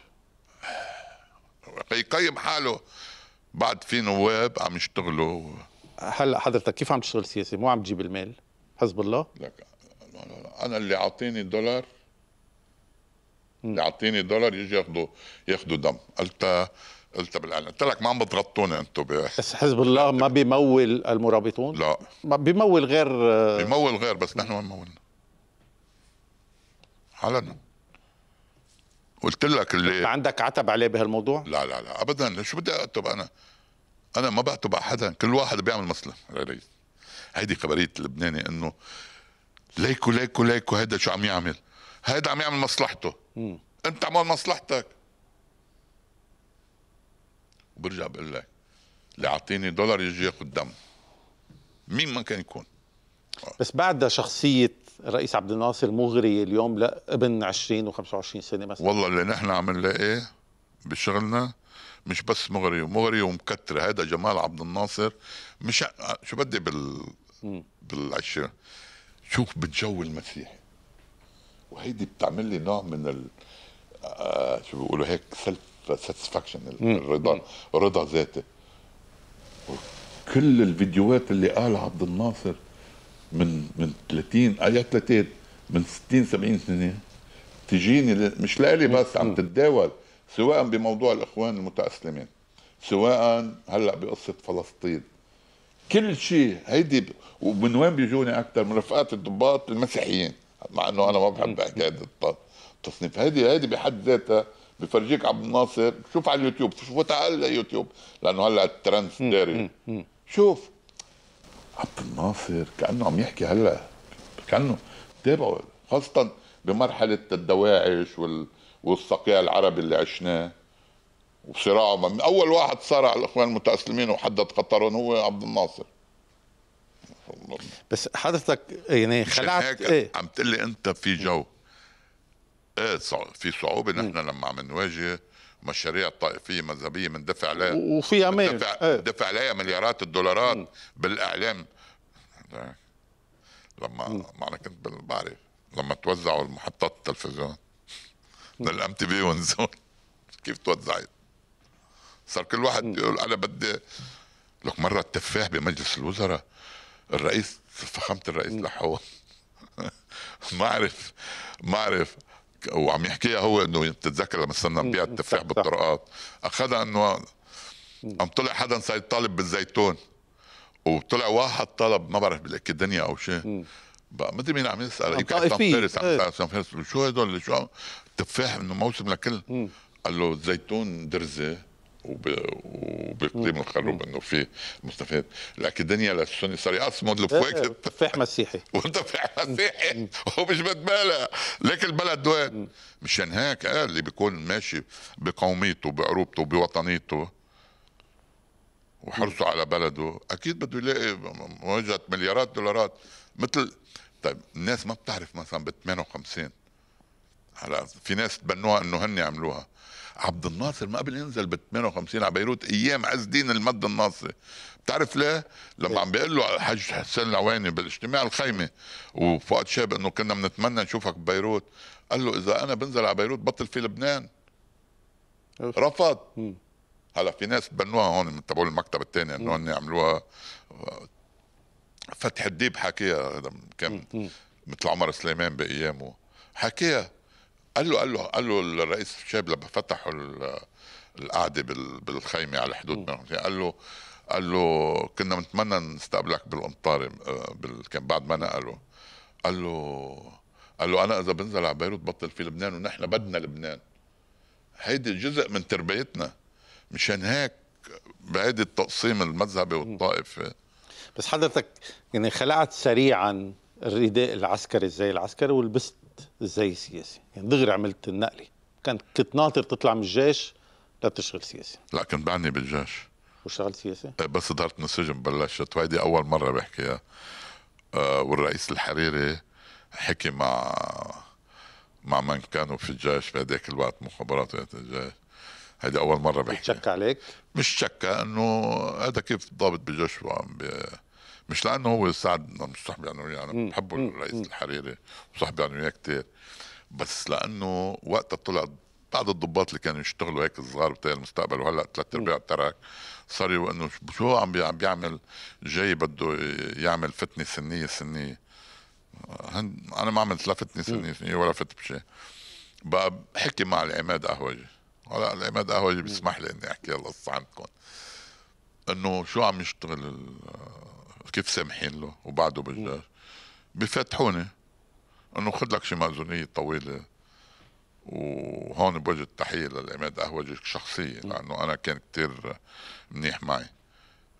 يقيم حاله بعد في نواب عم يشتغلوا. هلا حضرتك كيف عم تشتغل سياسي؟ مو عم تجيب المال؟ حزب الله؟ لك أنا اللي أعطيني دولار اللي أعطيني دولار يجي ياخذوا ياخذوا دم. قلت قلت بالأعلان. قلت لك ما عم بتغطوني أنتم ب... بس حزب الله ما بيمول المرابطون؟ لا. ما بيمول غير بيمول غير بس نحن ما مولنا علنا. قلت لك اللي عندك عتب عليه بهالموضوع؟ لا لا لا ابدا. شو بدي أكتب أنا؟ أنا ما بكتب على حدا كل واحد بيعمل مصلحة. يا ريس هيدي خبرية اللبناني إنه ليكو ليكو ليكو هيدا شو عم يعمل. هيدا عم يعمل مصلحته. مم. أنت عمل مصلحتك. وبرجع بقول لك اللي اعطيني دولار يجي ياخذ دم. مين ما كان يكون. بس بعد شخصية الرئيس عبد الناصر مغرية اليوم لابن 20 و25 سنة مثلا. والله اللي نحن عم نلاقيه بشغلنا مش بس مغري ومغري ومكترة هذا جمال عبد الناصر. مش شو بدي بال بالعشرة شوف بالجو المسيحي. وهيدي بتعمل لي نوع من ال آه شو بيقولوا هيك self satisfaction الرضا رضا ذاتي. كل الفيديوهات اللي قالها عبد الناصر من من 30 ايات 30 من 60 70 سنة تجيني مش لإلي بس عم تتداول سواء بموضوع الإخوان المتأسلمين سواء هلأ بقصة فلسطين. كل شيء هيدي ب... ومن وين بيجوني أكثر من رفقات الضباط المسيحيين مع إنه أنا ما بحب حكايه الت- التصنيف. هيدي هيدي بحد ذاتها بفرجيك عبد الناصر شوف على اليوتيوب شوف تعال يوتيوب لأنه هلأ الترند داري شوف عبد الناصر كأنه عم يحكي هلا كأنه تابعوا خاصة بمرحلة الدواعش وال والصقيع العربي اللي عشناه. وصراعه من أول واحد صارع الإخوان المتأسلمين وحدد خطرهم هو عبد الناصر. بس حضرتك يعني خلعت هيك؟ إيه؟ عم تقول لي أنت في جو. إيه صع- في صعوبة نحن لما عم نواجه مشاريع طائفيه مذهبية مندفع عليها وفي أمان دفع إيه. دفع عليها مليارات الدولارات بالإعلام. لما ما أنا كنت بعرف. لما توزعوا المحطات التلفزيون. من الأم تي في ونزول. كيف توزعت؟ صار كل واحد يقول أنا بدي لك مرة التفاح بمجلس الوزراء. الرئيس فخامة الرئيس لحوه ما عرف ما عرف وعم يحكيها هو إنه بتتذكر لما صرنا نبيع التفاح. بالطرقات. أخذها إنه قام طلع حدا صار طالب بالزيتون. وطلع واحد طلب ما بعرف بالاكاديميا أو شيء بقى ما أدري مين عم يسأل. يمكن. عصام فارس عم إيه. يسال عصام فارس. شو هدول؟ شو تفاح إنه موسم لكل. قال له الزيتون درزة. وب... وباقليم الخروب إنه في مستفاد. الاكاديميا للسني صار يقسموا إيه، الفواكه تفاح مسيحي. وانتفع مسيحي؟ وهو مش بتبالغ. ليك البلد وين؟ مشان هيك قال اللي بيكون ماشي بقوميته بعروبته بوطنيته. وحرصه على بلده. أكيد بده يلاقي مواجهه مليارات دولارات. مثل طيب الناس ما بتعرف مثلا ب 58 هلا في ناس تبنوها إنه هن عملوها. عبد الناصر ما قبل ينزل ب 58 على بيروت أيام عز الدين المد الناصري بتعرف ليه؟ لما عم بيقول له الحاج حسين العواني بالاجتماع الخيمة وفؤاد شاب إنه كنا بنتمنى نشوفك ببيروت قال له إذا أنا بنزل على بيروت بطل في لبنان. رفض. هلا في ناس تبنوها هون من تبعوا المكتب الثاني إنه هن عملوها فتح الديب حكيها كان مثل عمر سليمان بأيامه. حكيها. قال له قال له قال له الرئيس شاب لما فتحوا ال- القعدة بال- بالخيمة على حدود 150 قال له قال له كنا بنتمنى نستقبلك بالقنطاره آه،. كان بعد ما نقلوا قال له قال له أنا إذا بنزل على بيروت بطل في لبنان ونحن بدنا لبنان. هيدي جزء من تربيتنا مشان هيك بهيدي التقسيم المذهبي والطائفي. بس حضرتك يعني خلعت سريعا الرداء العسكري الزي العسكري ولبست الزي السياسي يعني دغري عملت النقلة. كان كنت ناطر تطلع من الجيش لتشتغل سياسي. لكن بعني بالجيش. واشتغلت سياسي؟ بس صدرت من السجن بلشت. وهيدي أول مرة بحكيها آه والرئيس الحريري حكي مع مع من كانوا في الجيش في هذاك الوقت مخابرات الجيش. هيدي أول مرة بحكي. بتشك عليك؟ مش شكة إنه هذا كيف ضابط بجيش وعم بي مش لأنه هو ساعدنا مش صاحبي أنا وياه أنا بحبه الرئيس الحريري وصاحبي أنا وياه كثير بس لأنه وقتها طلع بعض الضباط اللي كانوا يشتغلوا هيك صغار بتاع المستقبل وهلأ ثلاث أرباع ترك صار إنه شو عم عم بيعمل جاي بده يعمل فتنة سنية سنية. أنا ما عملت لا فتنة سنية سنية ولا فت بشيء بقى بحكي مع العماد قهوجي. هلأ العماد قهوجي بيسمح لي إني أحكي القصة عندكم إنه شو عم يشتغل كيف سامحين له وبعده بالجيش بفتحوني. أنه خذ لك شي مأذونية طويلة. وهون بوجه التحية للعماد قهوجي شخصية لأنه أنا كان كتير منيح معي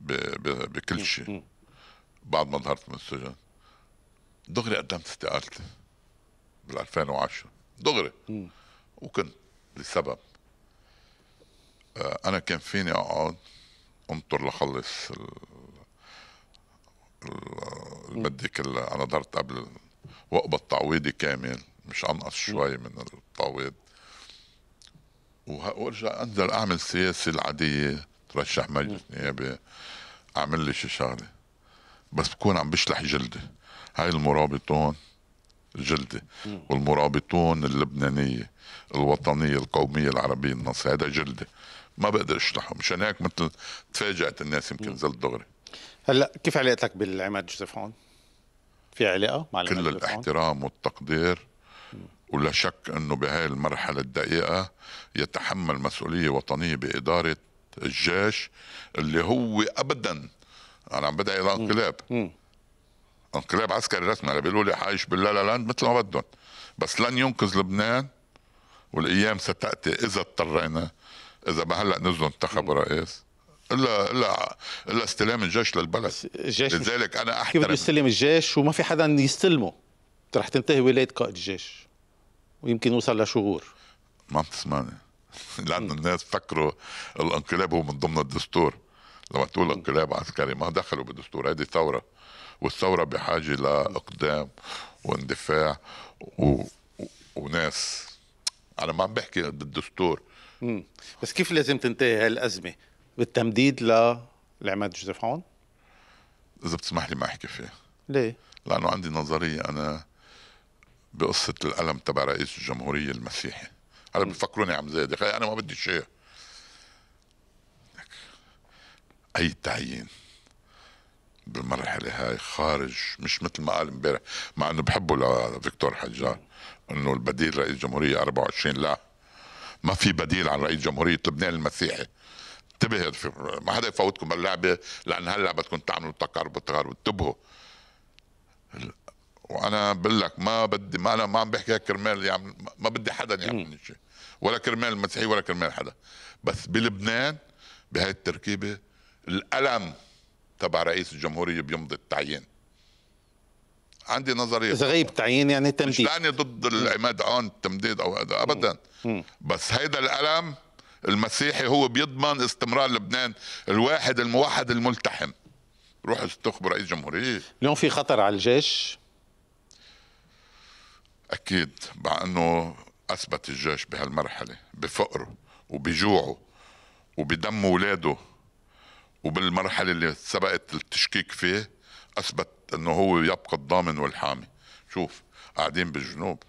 بكل شيء بعد ما ظهرت من السجن. دغري قدمت استقالتي بال 2010 دغري. وكنت لسبب. آه، أنا كان فيني أقعد انطر لخلص المادة كلها أنا ضرت قبل واقبض تعويضي كامل مش أنقص شوي من التعويض. وأرجع انزل أعمل سياسة العادية ترشح مجلس نيابي أعمل لي شي شغلة. بس بكون عم بشلح جلدي. هاي المرابطون جلدي. والمرابطون اللبنانية الوطنية القومية العربية النص هذا جلدي. ما بقدر اشرحه مشان هيك مثل تفاجأت الناس يمكن زلت دغري. هلا كيف علاقتك بالعماد جوزيف هون؟ في علاقة مع كل الاحترام والتقدير ولا شك إنه بهاي المرحلة الدقيقة يتحمل مسؤولية وطنية بإدارة الجيش اللي هو ابدا أنا عم بدعي الانقلاب انقلاب. عسكري رسمي أنا بيقولوا لي حايش باللا لا لاند مثل ما بدهم. بس لن ينقذ لبنان والأيام ستأتي إذا اضطرينا إذا ما هلأ نزلوا انتخبوا رئيس. الا الا الا استلام الجيش للبلد. الجيش لذلك أنا احترم كيف بده يستلم الجيش وما في حدا يستلمه؟ رح تنتهي ولاية قائد الجيش. ويمكن يوصل لشهور. ما عم تسمعني لأنه الناس فكروا الانقلاب هو من ضمن الدستور. لما تقول انقلاب عسكري ما دخلوا بالدستور. هذه ثورة. والثورة بحاجة لإقدام واندفاع و... و... وناس. أنا ما عم بحكي بالدستور. مم. بس كيف لازم تنتهي هالأزمة؟ بالتمديد لعماد جوزيف هون إذا بتسمح لي ما أحكي فيها ليه؟ لأنه عندي نظرية أنا بقصة الألم تبع رئيس الجمهورية المسيحي. هلا بفكروني عم زيد أنا ما بدي شيء. أي تعيين بالمرحلة هاي خارج مش مثل ما قال امبارح مع إنه بحبه لفيكتور حجار إنه البديل رئيس جمهورية 24 لا. ما في بديل عن رئيس جمهورية لبنان المسيحي. انتبه ما حدا يفوتكم. باللعبه لأن هلا بدكم تعملوا تقارب وتقارب. انتبهوا. وأنا بقول لك ما بدي ما أنا ما عم بحكي كرمال يعمل ما بدي حدا يعمل شيء ولا كرمال المسيحي ولا كرمال حدا. بس بلبنان بهاي التركيبة الألم تبع رئيس الجمهورية بيمضي التعيين. عندي نظرية. إذا غيب تعيين يعني تمديد. مش لأني ضد العماد عون التمديد أو هذا ابدا. بس هيدا الألم المسيحي هو بيضمن استمرار لبنان. الواحد الموحد الملتحم. روح استخبر رئيس جمهورية. اليوم في خطر على الجيش؟ أكيد مع إنه أثبت الجيش بهالمرحلة بفقره وبجوعه وبدم اولاده وبالمرحلة اللي سبقت التشكيك فيه أثبت إنه هو يبقى الضامن والحامي. شوف قاعدين بالجنوب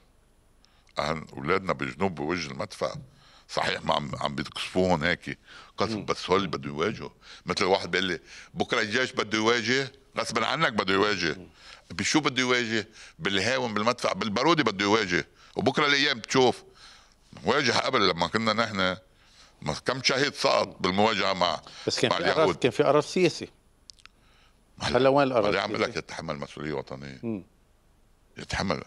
أولادنا بالجنوب بوجه المدفع صحيح ما عم عم بيقصفوهم هيك. قصف بس هول بده يواجهوا. مثل واحد بيقول لي بكرة الجيش بده يواجه؟ غصبا عنك بده يواجه. بشو بده يواجه؟ بالهاون بالمدفع بالبارودي بده يواجه. وبكرة الأيام بتشوف. واجه قبل لما كنا نحن كم شهيد سقط بالمواجهة مع بس كان مع في اليهود. كان في قرار سياسي. هلا وين القرار اللي عم لك يتحمل مسؤولية وطنية. يتحمل.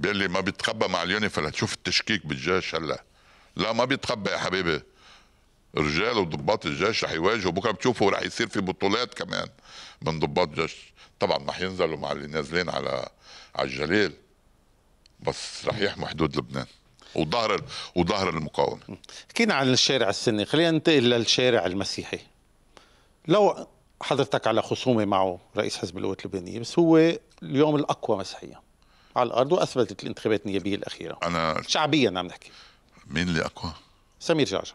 بيقول لي ما بيتخبى مع اليونيفيل تشوف التشكيك بالجيش هلا. لا ما بيتخبى يا حبيبي. رجال وضباط الجيش رح يواجهوا. بكرة بتشوفوا رح يصير في بطولات كمان من ضباط الجيش طبعا رح ينزلوا مع اللي نازلين على على الجليل. بس رح يحموا حدود لبنان وظهر وظهر المقاومة. حكينا عن الشارع السني. خلينا ننتقل للشارع المسيحي. لو حضرتك على خصومة معه رئيس حزب القوات اللبنانية بس هو اليوم الأقوى مسيحيا على الأرض وأثبتت الانتخابات النيابية الأخيرة. أنا شعبيا عم نحكي. مين اللي أقوى؟ سمير جعجع.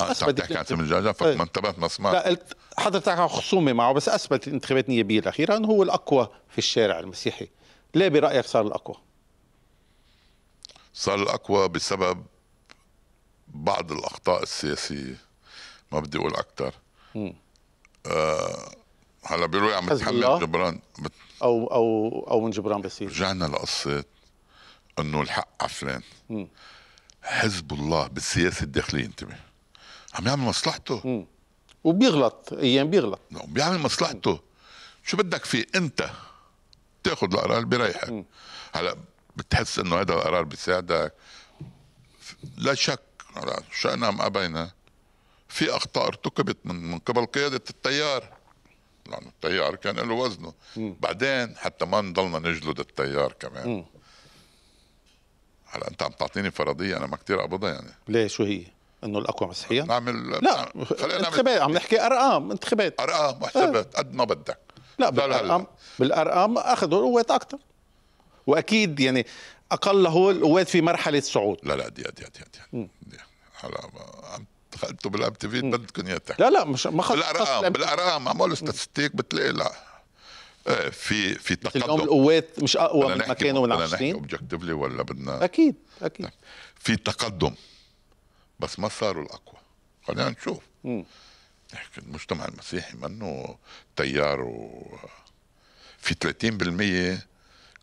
آه أثبتت تحكي عن سمير جعجع إيه. فما انتبهت ما سمعت. لا حضرتك على خصومه معه بس اثبت الانتخابات النيابية الأخيرة إنه هو الأقوى في الشارع المسيحي. ليه برأيك صار الأقوى؟ صار الأقوى بسبب بعض الأخطاء السياسية. ما بدي أقول أكثر آه هلا بيقولوا عم؟ بتحمل جبران. بت- أو أو أو من جبران باسيل رجعنا لقصة إنه الحق على فلان حزب الله بالسياسة الداخلية انتبه عم يعمل مصلحته. وبيغلط أيام بيغلط. نعم، بيعمل مصلحته. شو بدك فيه؟ انت تاخذ القرار بيريحك هلا بتحس إنه هذا القرار بيساعدك. لا شك شئنا ام ابينا في أخطاء ارتكبت من من قبل قيادة التيار. لأنه التيار كان له وزنه. بعدين حتى ما نضلنا نجلد التيار كمان. هلا أنت عم تعطيني فرضية أنا ما كتير قبضها يعني. ليه شو هي؟ إنه الأقوى مسيحيا؟ نعمل لا خلينا انتخابات عم نحكي أرقام انتخابات. أرقام وحسابات قد ما بدك. لا لا، لا، لا. بالأرقام بالأرقام اخذوا قوات أكثر وأكيد يعني اقله القوات في مرحلة صعود. لا لا دي دي دي دي, دي. هلا عم دخلتوا بال MTV بدكم اياه لا لا مش ما خلص بالأرقام بالأرقام عمول statistique بتلاقي لا. إيه في في اليوم تقدم. القوات مش أقوى من ما كانوا من بدنا نحكي 20 objectively ولا بدنا؟ أكيد أكيد. في تقدم بس ما صاروا الأقوى. خلينا نشوف. نحكي المجتمع المسيحي منه تيار و في 30%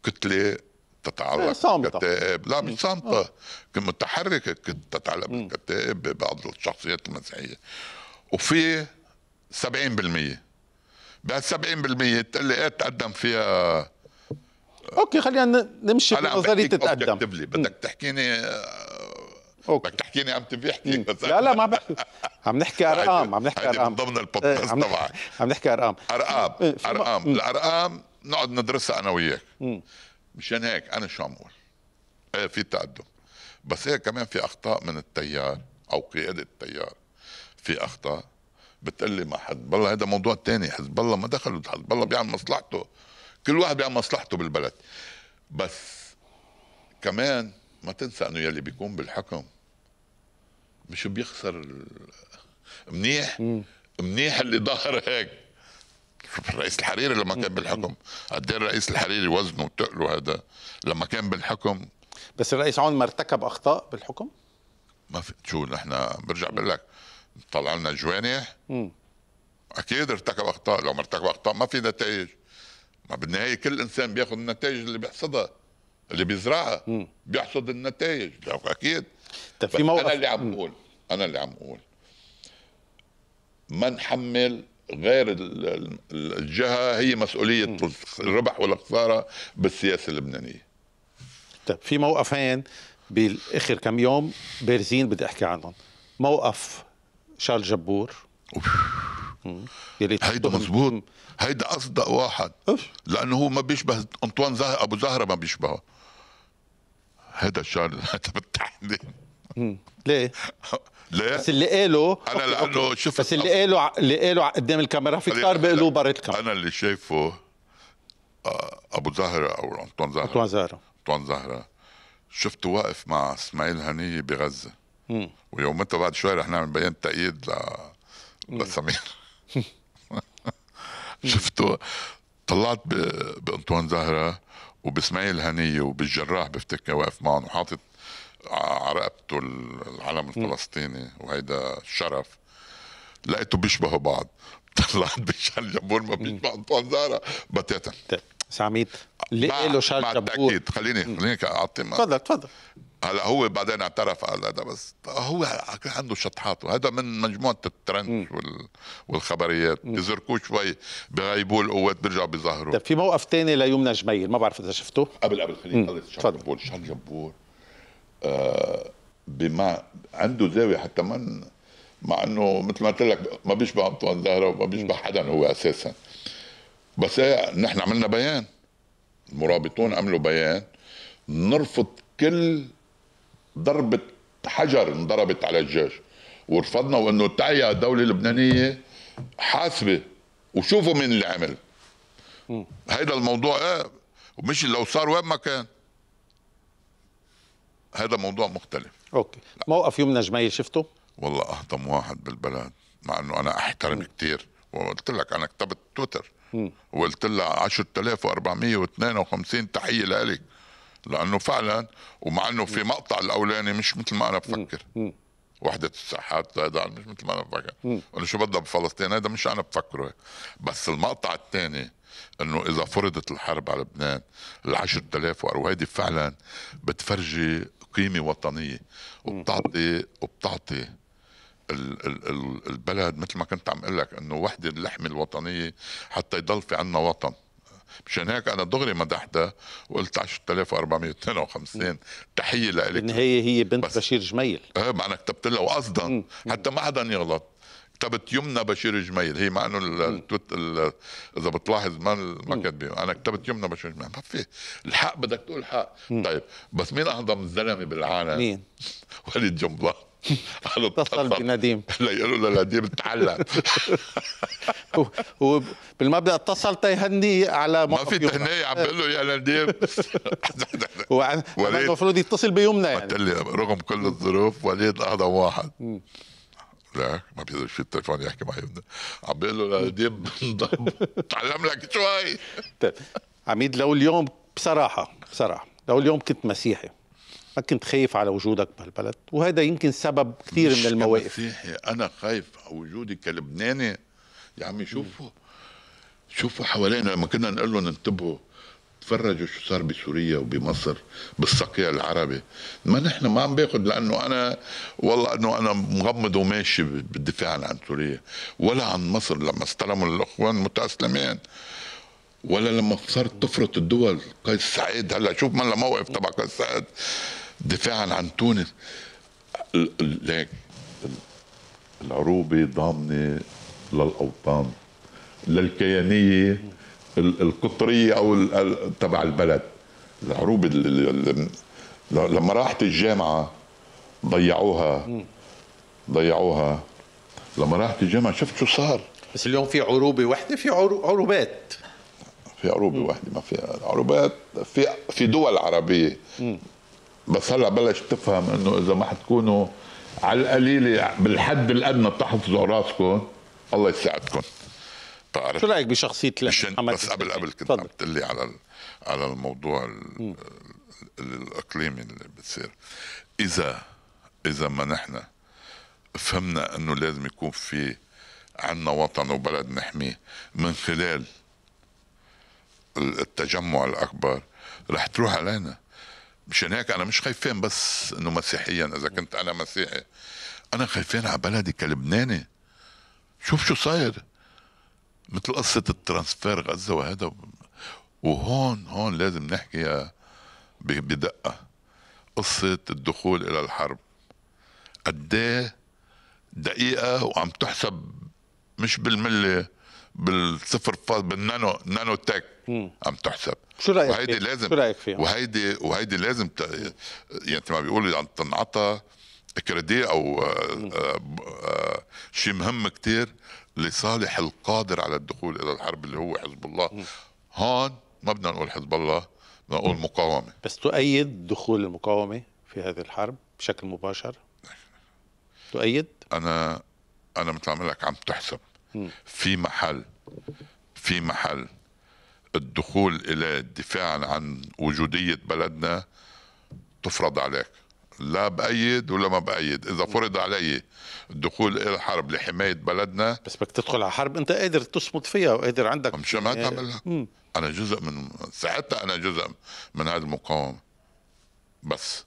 كتله تتعلق صامتة. بالكتائب لا مش صامتة. كنت متحركة تتعلق بالكتائب ببعض الشخصيات المسيحية. وفي 70% بهال 70% تقول لي إيه تقدم فيها؟ أوكي خلينا نمشي بنظرية تتقدم. بدك تحكيني أوكي. بدك تحكيني عم تبي احكي بس. لا لا ما عم بحكي. عم نحكي أرقام عم نحكي ارقام من ضمن إيه، البودكاست عم نحكي- تبعك. عم نحكي أرقام. أرقام إيه، أرقام. الأرقام نقعد ندرسها أنا وياك. مشان هيك أنا شو عم أقول؟ إيه في تقدم. بس هيك كمان في أخطاء من التيار أو قيادة التيار. في أخطاء بتقلي مع حزب الله هذا موضوع تاني. حزب الله ما دخلوا حزب الله بيعمل مصلحته. كل واحد بيعمل مصلحته بالبلد. بس كمان ما تنسى انه يلي بيكون بالحكم مش بيخسر ال- منيح؟ منيح اللي ظهر هيك. الرئيس الحريري لما كان بالحكم قد إيه الرئيس الحريري وزنه وتقله هذا؟ لما كان بالحكم. بس الرئيس عون ما ارتكب أخطاء بالحكم؟ ما في شو نحن برجع بقول لك طلع لنا جوانح أكيد ارتكب أخطاء. لو ما ارتكب أخطاء ما في نتائج. ما بالنهاية كل إنسان بياخذ النتائج اللي بيحصدها اللي بيزرعها. بيحصد النتائج. أكيد. طيب في موقف أنا اللي عم أقول. أنا اللي عم أقول. ما نحمل غير ال- ال- الجهة هي مسؤولية الربح والخسارة بالسياسة اللبنانية. طيب في موقفين بالآخر كم يوم بارزين بدي أحكي عنهم. موقف شارل جبور. يلي هيدا مزبوط. هيدا أصدق واحد. أوف. لأنه هو ما بيشبه أنطوان زهر أبو زهرة ما بيشبهه. هذا الشارل هذا بالتحديد. ليه؟ ليه؟ بس اللي قاله okay، لأنه okay. شفت بس اللي قاله اللي قاله قدام الكاميرا في كتار بيقولوه برا الكاميرا أنا اللي شايفه آه، أبو زهرة أو أنطوان زهرة. أنطوان زهرة. أنطوان زهرة. شفته واقف مع إسماعيل هنية بغزة. ويومتها بعد شوي رح نعمل بيان تأييد ل... لسمير. شفته طلعت ب... بأنطوان زهرة وبإسماعيل هنية وبالجراح بفتكر واقف معهم وحاطط على رقبته العلم الفلسطيني وهيدا شرف. لقيته بيشبهوا بعض. طلعت بشان جبور ما بيشبه أنطوان زهرة. بتاتا سعميد. قاله مع شارل جبور التأكيد. خليني خليني أعطي تفضل تفضل. هلا هو بعدين اعترف قال هذا بس هو كان عنده شطحات وهذا من مجموعة الترند وال... والخبريات. بيزركوه شوي بغيبوا القوات بيرجعوا بيظهروا طيب في موقف تاني ليمنى جميل ما بعرف إذا شفته. قبل قبل خليني شان تفضل. جبور شان جبور. آه بما عنده زاوية حتى من مع إنه مثل ما قلت لك ما بيشبه انطوان زهره وما بيشبه حدا هو أساسا. بس نحن عملنا بيان. المرابطون عملوا بيان. نرفض كل ضربة حجر انضربت على الجيش. ورفضنا وإنه تعيا الدولة اللبنانية حاسبة وشوفوا مين اللي عمل. هيدا الموضوع إيه ومش لو صار وين ما كان. هذا موضوع مختلف. أوكي. موقف يمنى جميل شفته؟ والله أهضم واحد بالبلد مع إنه أنا أحترم كثير وقلت لك أنا كتبت تويتر. وقلت لها 10452 تحية لك لأنه فعلا ومع إنه في مقطع الأولاني مش مثل ما أنا بفكر. وحدة الساحات هذا مش مثل ما أنا بفكر. إنه شو بدها بفلسطين؟ هذا مش أنا بفكره. بس المقطع الثاني إنه إذا فرضت الحرب على لبنان ال 10000 وهيدي فعلا بتفرجي قيمة وطنية وبتعطي وبتعطي ال ال ال البلد مثل ما كنت عم أقول لك إنه وحدة اللحمة الوطنية حتى يضل في عنا وطن. مشان هيك أنا دغري مدحتها وقلت 10452 تحية لك بالنهايه هي بنت بس بشير جميل. إيه ما أنا كتبت لها وقصدا. حتى ما حدا يغلط. كتبت يمنى بشير جميل. هي مع إنه التوت إذا بتلاحظ ما ما كاتبين أنا كتبت يمنى بشير جميل. ما في. الحق بدك تقول الحق طيب بس مين اهضم الزلمه بالعالم؟ مين؟ وليد جنبلاط اتصل بنديم ليقولوا لنديم تعلم وبالمبدا اتصل تيهني على ما في تهنية عم بقول له يا نديم. المفروض يتصل بيومنا يعني. قلت لي رغم كل الظروف وليد اهضم واحد. لا ما بيقدر في التليفون يحكي معي عم بقول له لنديم تعلم لك شوي. طيب عميد لو اليوم بصراحة بصراحة لو اليوم كنت مسيحي ما كنت خايف على وجودك بهالبلد وهذا يمكن سبب كثير من المواقف. مسيحي أنا خايف على وجودي كلبناني. يا عمي شوفوا شوفوا حوالينا لما كنا نقول لهم انتبهوا تفرجوا شو صار بسوريا وبمصر بالصقيع العربي. ما نحن ما عم باخذ لأنه أنا والله إنه أنا مغمض وماشي بالدفاع عن سوريا. ولا عن مصر لما استلموا الإخوان المتأسلمين. ولا لما صارت تفرط الدول قيس سعيد. هلأ شوف من موقف تبع قيس سعيد. دفاعا عن تونس. العروبة ضامنة للأوطان. للكيانية. القطرية أو تبع البلد. العروبة لما راحت الجامعة ضيعوها. ضيعوها. لما راحت الجامعة شفت شو صار. بس اليوم في عروبة وحدة في عروبات. في عروبة وحدة ما في عروبات. في في دول عربية. بس هلا بلش تفهم إنه إذا ما حتكونوا على القليلة بالحد الأدنى بتحفظوا راسكم الله يساعدكم. تعرف شو رأيك بشخصية محمد بس قبل قبل كنت عم تقول لي على على الموضوع الإقليمي اللي بتصير. اذا إذا ما نحن فهمنا إنه لازم يكون في عنا وطن وبلد نحميه من خلال التجمع الأكبر رح تروح علينا. مشان هيك أنا مش خايفين بس إنه مسيحيا إذا كنت أنا مسيحي. أنا خايفين على بلدي كلبناني. شوف شو صاير. مثل قصة الترانسفير غزة وهذا. وهون هون لازم نحكي بدقة. قصة الدخول إلى الحرب. قد دقيقة وعم تحسب مش بالملي بالصفر فاص بالنانو نانو تك. عم تحسب. شو رأيك وهيدي؟ لازم شو رأيك فيها؟ وهيدي وهيدي لازم ت... يعني ما بيقولوا عم تنعطى كريدي أو آه، آه، آه، شيء مهم كتير لصالح القادر على الدخول إلى الحرب اللي هو حزب الله. هون ما بدنا نقول حزب الله بدنا نقول مقاومة. بس تؤيد دخول المقاومة في هذه الحرب بشكل مباشر؟ تؤيد؟ أنا أنا مثل ما لك عم تحسب. في محل في محل الدخول إلى الدفاع عن وجودية بلدنا تفرض عليك. لا بأيد ولا ما بأيد. إذا فرض علي الدخول إلى الحرب لحماية بلدنا بس بدك تدخل على حرب أنت قادر تصمد فيها وقادر عندك. مش ما تعملها؟ أنا جزء من ساعتها أنا جزء من هذه المقاومة. بس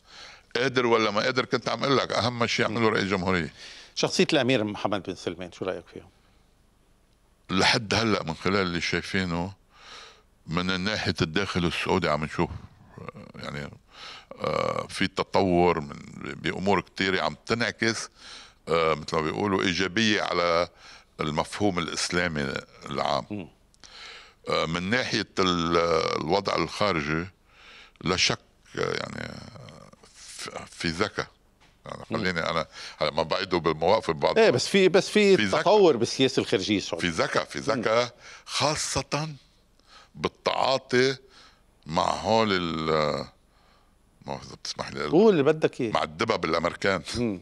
قادر ولا ما قادر كنت عم أقول لك أهم شيء يعمله رئيس الجمهوريه شخصية الأمير محمد بن سلمان شو رأيك فيهم؟ لحد هلأ من خلال اللي شايفينه من ناحية الداخل السعودي عم نشوف يعني آه، في تطور من بأمور كثيرة عم تنعكس آه، مثل ما بيقولوا إيجابية على المفهوم الإسلامي العام. آه، من ناحية الوضع الخارجي لا شك يعني في ذكاء. يعني خليني أنا هلا ما بعيده بالمواقف بعض. إيه بس في بس في, في تطور بالسياسة الخارجية السعودية. في ذكاء في ذكاء خاصة بالتعاطي مع هول ال ما اذا بتسمح لي. قول اللي بدك إياه. مع الدبب الأمريكان.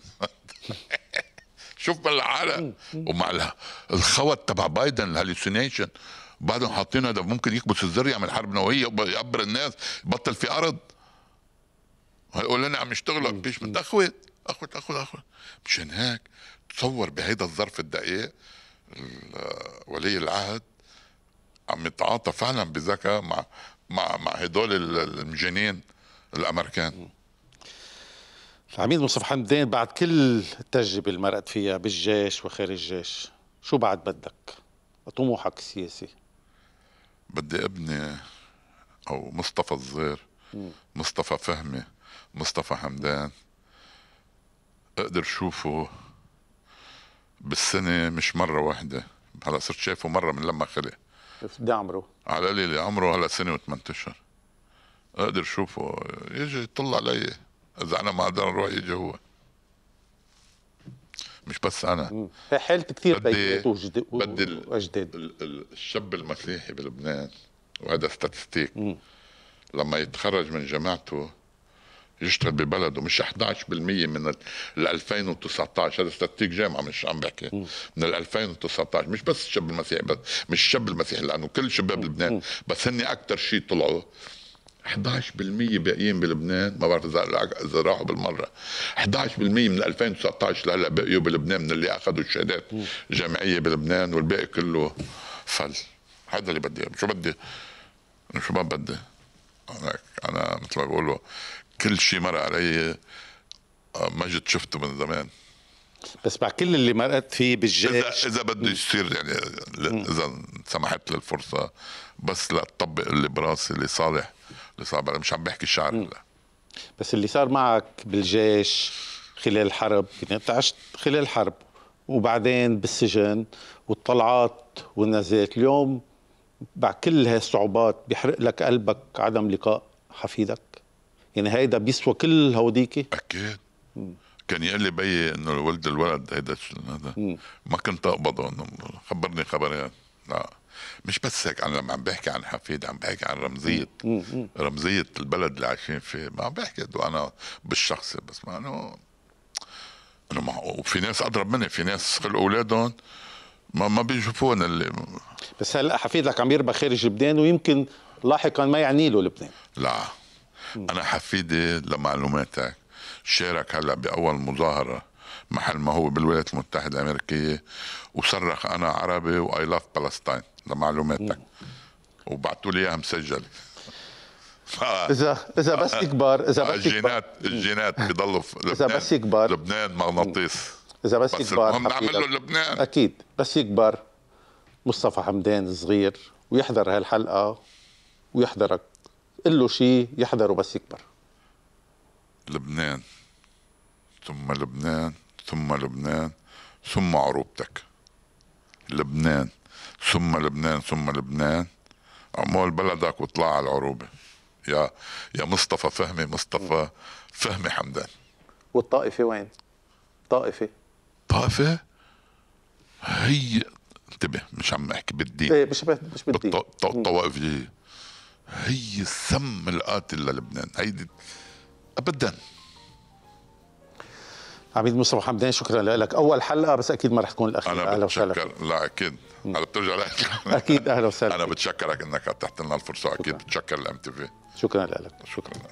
شوف بالعالم ومع ال- الخوت تبع بايدن الهاليوسينيشن بعدهم حاطين هذا ممكن يكبس الزر يعمل حرب نووية ويقبر الناس يبطل في أرض. هيقول لنا عم يشتغلوا بيش من اخوت اخوت اخوت اخوت مشان هيك تصور بهيدا الظرف الدقيق ال- ولي العهد. عم يتعاطى فعلا بذكاء مع مع مع هدول ال- المجانين الأمريكان. العميد مصطفى حمدان بعد كل التجربة اللي مرقت فيها بالجيش وخارج الجيش شو بعد بدك؟ طموحك السياسي؟ بدي ابني أو مصطفى الصغير مصطفى فهمي مصطفى حمدان. أقدر شوفه بالسنة مش مرة واحدة هلا صرت شايفه مرة من لما خلق. بدي عمره. على قليل عمره هلا سنة وثمان أشهر. أقدر شوفه يجي يطلع علي. إذا أنا ما أقدر أروح يجي هو. مش بس أنا. هي حالة كثير بدي- بيات وجد- و- بدي ال- وأجداد. ال- ال- الشاب المسيحي بلبنان وهذا ستاتستيك. لما يتخرج من جامعته يشتغل ببلده مش 11% من ال ال 2019 هذا ستاتستيك جامعة مش عم بحكي. من ال 2019 مش بس الشاب المسيحي بس مش الشاب المسيحي لأنه كل شباب لبنان بس هن أكثر شيء طلعوا. 11% باقيين بلبنان. ما بعرف اذا إذا راحوا بالمرة. 11% من 2019 لهلأ بقيوا بلبنان من اللي أخذوا الشهادات جامعيه بلبنان والباقي كله فل. هذا اللي بدي شو بدي؟ شو ما بدي. أنا أنا مثل ما بيقولوا كل شيء مر علي آه، مجد شفته من زمان. بس مع كل اللي مرقت فيه اذا بالجيش. اذا بده يصير يعني إذا سمحت لي الفرصة بس لأطبق اللي براسي اللي صالح اللي أنا مش عم بحكي شعر هلا بس اللي صار معك بالجيش خلال الحرب يعني أنت عشت خلال الحرب وبعدين بالسجن والطلعات والنزلات اليوم بعد كل هاي الصعوبات بيحرق لك قلبك عدم لقاء حفيدك. يعني هيدا بيسوى كل هوديكي؟ أكيد. كان يقول لي بيي إنه ولد الولد هيدا هذا. ما كنت أقبضه إنه خبرني خبرين. لا. مش بس هيك أنا عم بحكي عن حفيد عم بحكي عن رمزيه رمزيه البلد اللي عايشين فيه. ما عم بحكي أنا بالشخصي بس ما إنه إنه ما وفي ناس أضرب مني في ناس خلقوا أولادهم ما ما بيشوفون اللي بس هلأ حفيدك عم يربى خارج لبنان ويمكن لاحقا ما يعني له لبنان. لا. أنا حفيدي لمعلوماتك. شارك هلا بأول مظاهرة محل ما هو بالولايات المتحدة الأمريكية. وصرخ أنا عربي واي لاف فلسطين لمعلوماتك. وبعثوا لي إياها مسجلة. ف- اذا إذا بس يكبر إذا بس يكبر الجينات الجينات بضلوا لبنان. بس يكبر. لبنان مغناطيس. إذا بس, بس يكبر المهم نعمل له. لبنان. أكيد. بس يكبر مصطفى حمدان صغير. ويحضر هالحلقة ويحضرك. قل له شيء يحضره بس يكبر. لبنان. ثم لبنان ثم لبنان ثم عروبتك. لبنان ثم لبنان ثم لبنان. عمول بلدك واطلع على العروبة. يا يا مصطفى فهمي مصطفى فهمي حمدان. والطائفة وين؟ طائفة. طائفة؟ هي انتبه مش عم أحكي بالدين. إيه مش مش بدي بالطوائف دي هي السم القاتل للبنان. هيدي ابدا. عميد مصطفى حمدان شكرا لك. أول حلقة بس أكيد ما رح تكون الاخيره أنا أهلا وسهلا. بتشكر. لا أكيد. هلا بترجع لك أكيد أهلا وسهلا. أنا بتشكرك إنك اتحت لنا الفرصة. أكيد بتشكر الام تي في شكرا لك. شكرا لك.